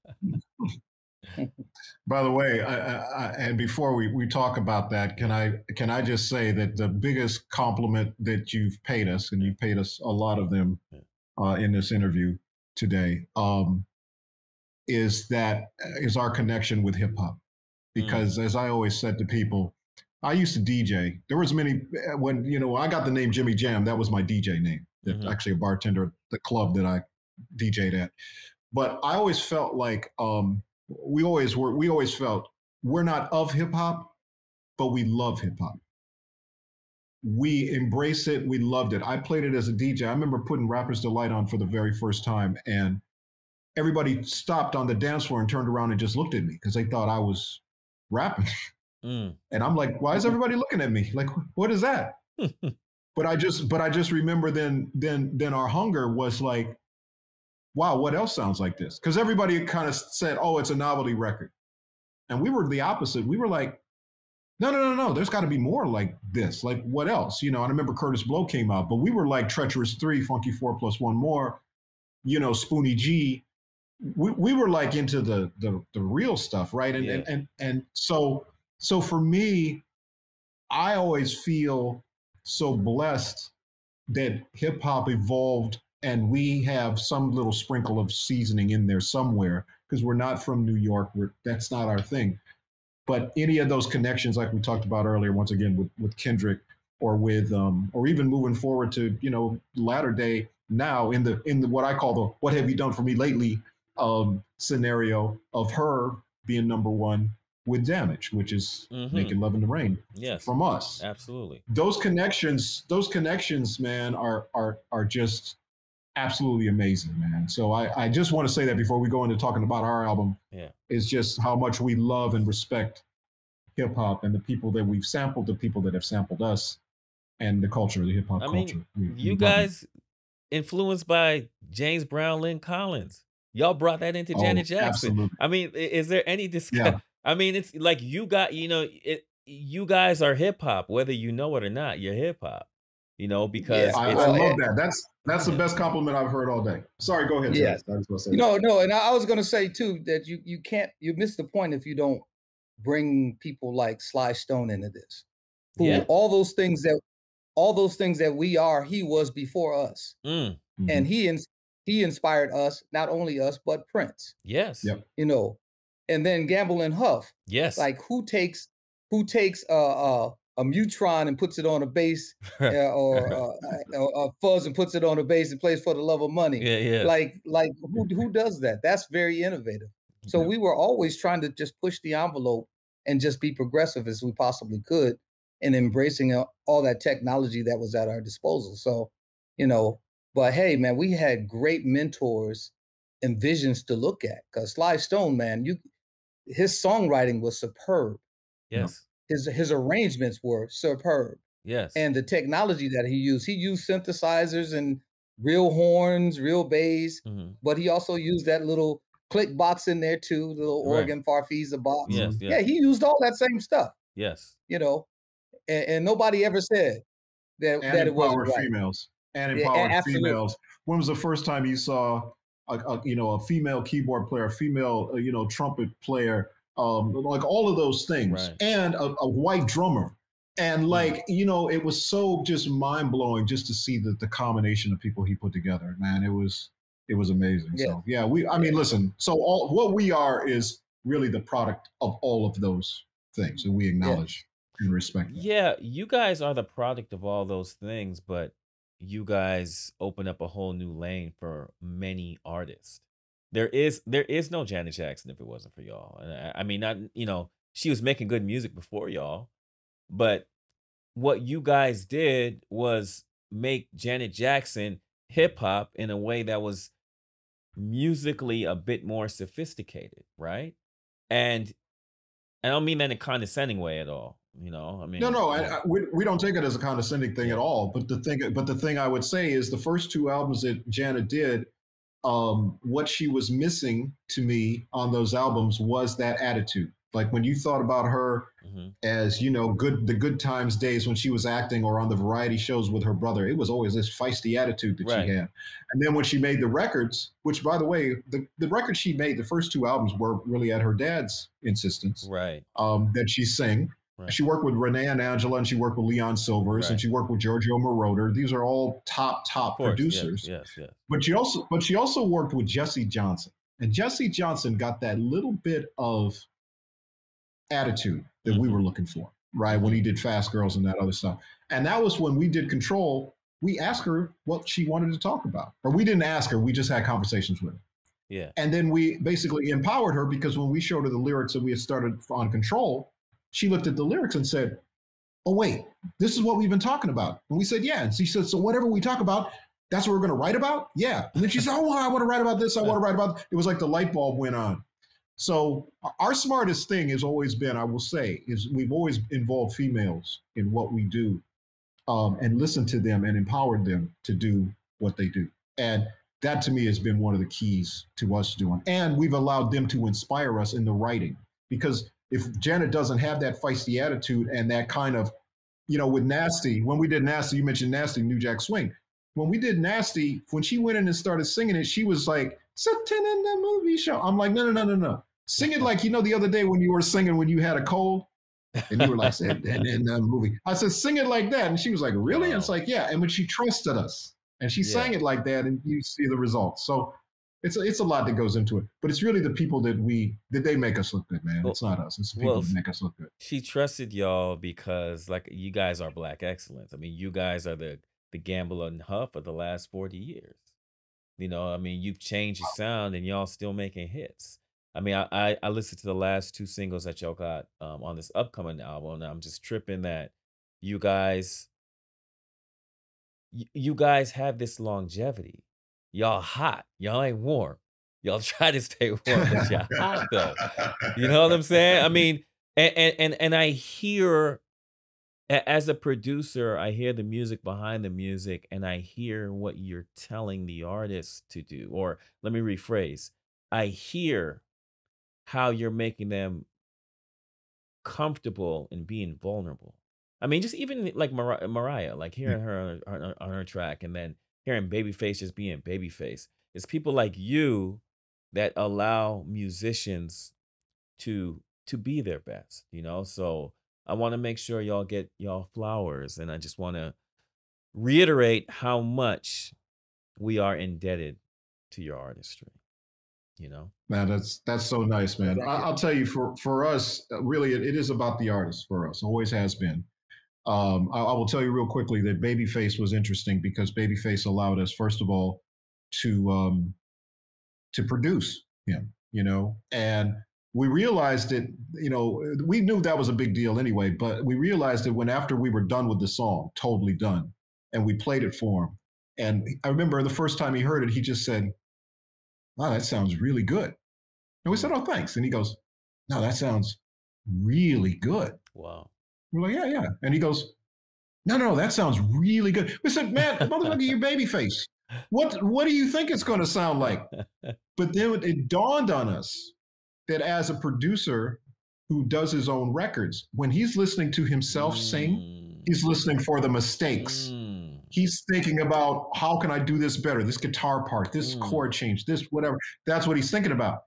[LAUGHS] By the way, I, I, and before we, we talk about that, can I can I just say that the biggest compliment that you've paid us, and you've paid us a lot of them uh, in this interview today, um, is that uh, our connection with hip hop. Because mm. as I always said to people, I used to DJ. There was many uh, when you know I got the name Jimmy Jam. That was my DJ name. Mm-hmm. Actually, a bartender at the club that I DJ'd at. But I always felt like um, we always were. We always felt we're not of hip hop, but we love hip hop. We embrace it. We loved it. I played it as a DJ. I remember putting Rappers Delight on for the very first time, and everybody stopped on the dance floor and turned around and just looked at me because they thought I was rapping. Mm. And I'm like, why is [LAUGHS] everybody looking at me? Like, what is that? [LAUGHS] but I just, but I just remember then, then, then our hunger was like, wow, what else sounds like this? Because everybody kind of said, oh, it's a novelty record, and we were the opposite. We were like, no, no, no, no. There's got to be more like this. Like what else? You know, I remember Kurtis Blow came out, but we were like Treacherous Three, Funky Four plus One More, you know, Spoonie G. We, we were like into the the the real stuff, right? And yeah. and and and so so for me, I always feel so blessed that hip hop evolved and we have some little sprinkle of seasoning in there somewhere because we're not from New York. We're, that's not our thing. But any of those connections, like we talked about earlier, once again with with Kendrick or with um, or even moving forward to you know latter day now in the in the what I call the what have you done for me lately um, scenario of her being number one with damage, which is mm-hmm. making love in the rain. Yes, from us, absolutely. Those connections, those connections, man, are are are just absolutely amazing, man. So I I just want to say that before we go into talking about our album, yeah, is just how much we love and respect hip hop and the people that we've sampled, the people that have sampled us, and the culture, the hip hop culture. Mean, we, you guys influenced by James Brown, Lyn Collins. Y'all brought that into oh, Janet Jackson. Absolutely. I mean, is there any discussion? Yeah. I mean, it's like you got, you know, it, you guys are hip hop, whether you know it or not. You're hip hop, you know, because yeah, I, I, love that. That's that's the best compliment I've heard all day. Sorry, go ahead. Yeah, no, no, and I was going to say too that you you can't you miss the point if you don't bring people like Sly Stone into this. Who yeah. all those things that all those things that we are, he was before us, mm. mm-hmm. and he ins- he inspired us, not only us but Prince. Yes, yep. you know, and then Gamble and Huff. Yes. Like who takes who takes a a, a Mu-Tron and puts it on a bass [LAUGHS] uh, or uh, a, a, fuzz and puts it on a bass and plays for the love of money. Yeah, yeah. Like like who who does that? That's very innovative. So yeah. we were always trying to just push the envelope and just be progressive as we possibly could in embracing all that technology that was at our disposal. So, you know, but hey, man, we had great mentors and visions to look at. Because Sly Stone, man, you his songwriting was superb. Yes. His his arrangements were superb. Yes. And the technology that he used, he used synthesizers and real horns, real bass, mm-hmm. but he also used that little click box in there too, the little right. organ Farfisa box. Yes, yes, Yeah, he used all that same stuff. Yes. You know, and, and nobody ever said that, and that it was right. females. And empowered yeah, females. When was the first time you saw a, a, you know a female keyboard player, a female uh, you know trumpet player, um, like all of those things, right. and a, a, white drummer. And like you know, it was so just mind blowing just to see the the combination of people he put together. Man, it was it was amazing. Yeah. So yeah, we I mean, listen. So all what we are is really the product of all of those things, and we acknowledge yeah. and respect. That. Yeah, you guys are the product of all those things, but you guys open up a whole new lane for many artists. There is there is no Janet Jackson if it wasn't for y'all. And I, I mean, not you know she was making good music before y'all, but what you guys did was make Janet Jackson hip hop in a way that was musically a bit more sophisticated, right? And I don't mean that in a condescending way at all. You know, I mean, no, no, I, I, we, we don't take it as a condescending thing at all. But the thing, but the thing I would say is the first two albums that Janet did, um, what she was missing to me on those albums was that attitude. Like when you thought about her mm-hmm. as you know, good the good times days when she was acting or on the variety shows with her brother, it was always this feisty attitude that Right. she had. And then when she made the records, which by the way, the the records she made, the first two albums were really at her dad's insistence Right. um, that she sang. Right. She worked with Renee and Angela, and she worked with Leon Sylvers, Right. and she worked with Giorgio Moroder. These are all top top course. producers. Yes. Yes. yes. But she also but she also worked with Jesse Johnson. And Jesse Johnson got that little bit of attitude that we Mhm. were looking for, right? When he did Fast Girls and that other stuff. And that was when we did Control. We asked her what she wanted to talk about. Or we didn't ask her, we just had conversations with her. Yeah. And then we basically empowered her because when we showed her the lyrics that we had started on Control, she looked at the lyrics and said, Oh, wait, this is what we've been talking about. And we said, Yeah. And she said, So whatever we talk about, that's what we're going to write about? Yeah. And then she said, Oh, well, I want to write about this. I want to write about. It was like the light bulb went on. So our smartest thing has always been, I will say, is we've always involved females in what we do um, and listened to them and empowered them to do what they do. And that to me has been one of the keys to us doing. And we've allowed them to inspire us in the writing. Because if Janet doesn't have that feisty attitude and that kind of, you know, with Nasty, when we did Nasty, you mentioned Nasty, New Jack Swing. When we did Nasty, when she went in and started singing it, she was like, sitting in the movie show. I'm like, no, no, no, no, no. Sing it like, you know, the other day when you were singing when you had a cold and you were like, said, and in the [LAUGHS] uh, movie. I said, sing it like that. And she was like, really? And it's like, yeah. And when she trusted us and she sang it like that and you see the results. So it's a, it's a lot that goes into it, but it's really the people that we, that they make us look good, man. Well- it's not us. It's the people well, that make us look good. She trusted y'all because, like, you guys are black excellence. I mean, you guys are the the Gamble and Huff of the last forty years. You know, I mean, you've changed your sound, and y'all still making hits. I mean, I I, I listened to the last two singles that y'all got um, on this upcoming album, and I'm just tripping that you guys, you guys have this longevity. Y'all hot. Y'all ain't warm. Y'all [LAUGHS] try to stay warm, but y'all hot though. You know what I'm saying? I mean, and and and, and I hear as a producer, I hear the music behind the music and I hear what you're telling the artist to do. Or let me rephrase. I hear how you're making them comfortable in being vulnerable. I mean, just even eh, like Mar- Mariah, like hearing her on, on, on her track and then hearing Babyface just being Babyface. It's people like you that allow musicians to to be their best, you know? So I want to make sure y'all get y'all flowers and I just want to reiterate how much we are indebted to your artistry. You know? Man, that's that's so nice, man. I, i'll tell you, for for us, uh, really, it, it is about the artist for us. Always has been. Um, I, I will tell you real quickly that Babyface was interesting because Babyface allowed us, first of all, to um, to produce him. You know, and we realized that you know we knew that was a big deal anyway, but we realized that when after we were done with the song, totally done, and we played it for him, and I remember the first time he heard it, he just said, "Wow, that sounds really good." And we said, "Oh, thanks." And he goes, "No, that sounds really good." Wow. We're like, "Yeah, yeah." And he goes, "No, no, that sounds really good." We said, "Man, [LAUGHS] motherfucker, you Babyface. What what do you think it's going to sound like?" [LAUGHS] But then it- dawned on us that as a producer who does his own records, when he's listening to himself sing, Mm, he's listening for the mistakes. mm, He's thinking about how can I do this better? This guitar part, this Mm. chord change, this whatever. That's what he's thinking about.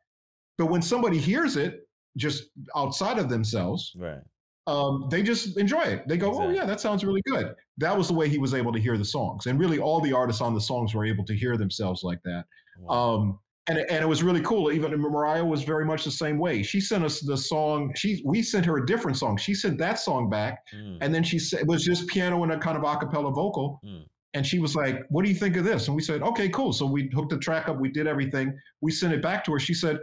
But when somebody hears it just outside of themselves, Right. um, they just enjoy it. They go, "Oh yeah, that sounds really good." That was the way he was able to hear the songs, and really all the artists on the songs were able to hear themselves like that. Wow. Um, and it- and it was really cool. Even Mariah was very much the same way. She sent us the song. She we sent her a different song. She sent that song back, Mm, and then she said it was just piano and a kind of a cappella vocal. Mm. And she was like, "What do you think of this?" And we said, "Okay, cool." So we hooked the track up. We did everything. We sent it back to her. She said,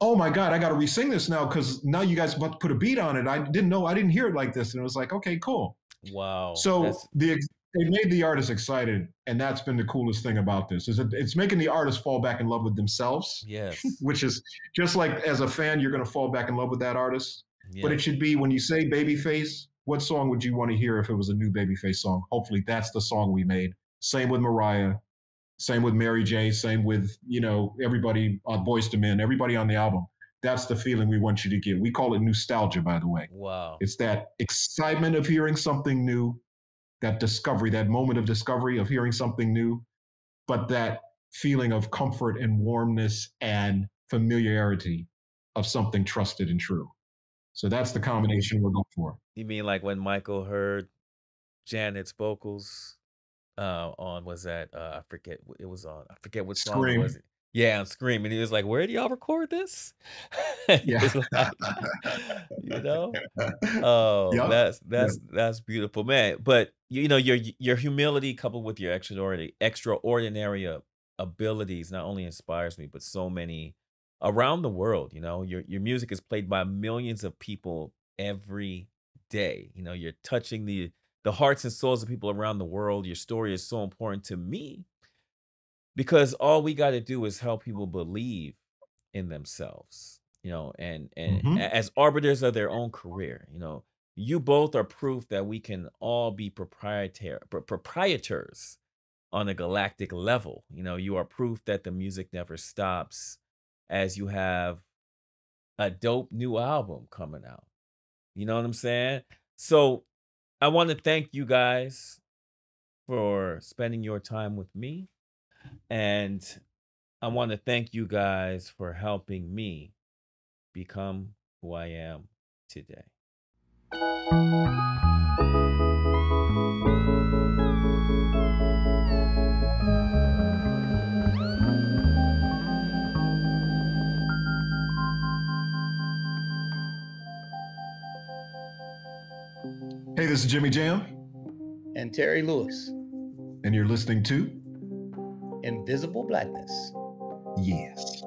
"Oh my god, I got to re-sing this now because now you guys about to put a beat on it. I didn't know. I didn't hear it like this." And it was like, "Okay, cool." wow. So That's- the it made the artist excited, and that's been the coolest thing about this is it, it's making the artist fall back in love with themselves, yes. [LAUGHS] which is just like as a fan, you're going to fall back in love with that artist. But it should be when you say Babyface, what song would you want to hear if it was a new Babyface song? Hopefully, that's the song we made. Same with Mariah, same with Mary J, same with you know everybody on Boyz II Men, everybody on the album. that's the feeling we want you to get. We call it nostalgia, by the way. Wow. It's that excitement of hearing something new, that discovery, that moment of discovery of hearing something new, but that feeling of comfort and warmness and familiarity of something trusted and true. So that's the combination we're going for. You mean like when Michael heard Janet's vocals uh, on was that uh, I forget it was on I forget what song it was. Yeah, on Scream, and he was like, "Where do y'all record this?" [LAUGHS] Yeah. like, [LAUGHS] you know. Oh, Yep. that's that's that's beautiful, man. But you know your your humility coupled with your extraordinary extraordinary abilities not only inspires me, but so many around the world. You know, your your music is played by millions of people every day. You know, you're touching the the hearts and souls of people around the world. Your story is so important to me because all we got to do is help people believe in themselves you know and and Mhm. as arbiters of their own career you know you both are proof that we can all be proprietary pro- proprietors on a galactic level you know you are proof that the music never stops as you have a dope new album coming out you know what i'm saying so i want to thank you guys for spending your time with me and I want to thank you guys for helping me become who I am today. Hey, this is Jimmy Jam, And Terry Lewis, and you're listening to Invisible Blackness. Yes.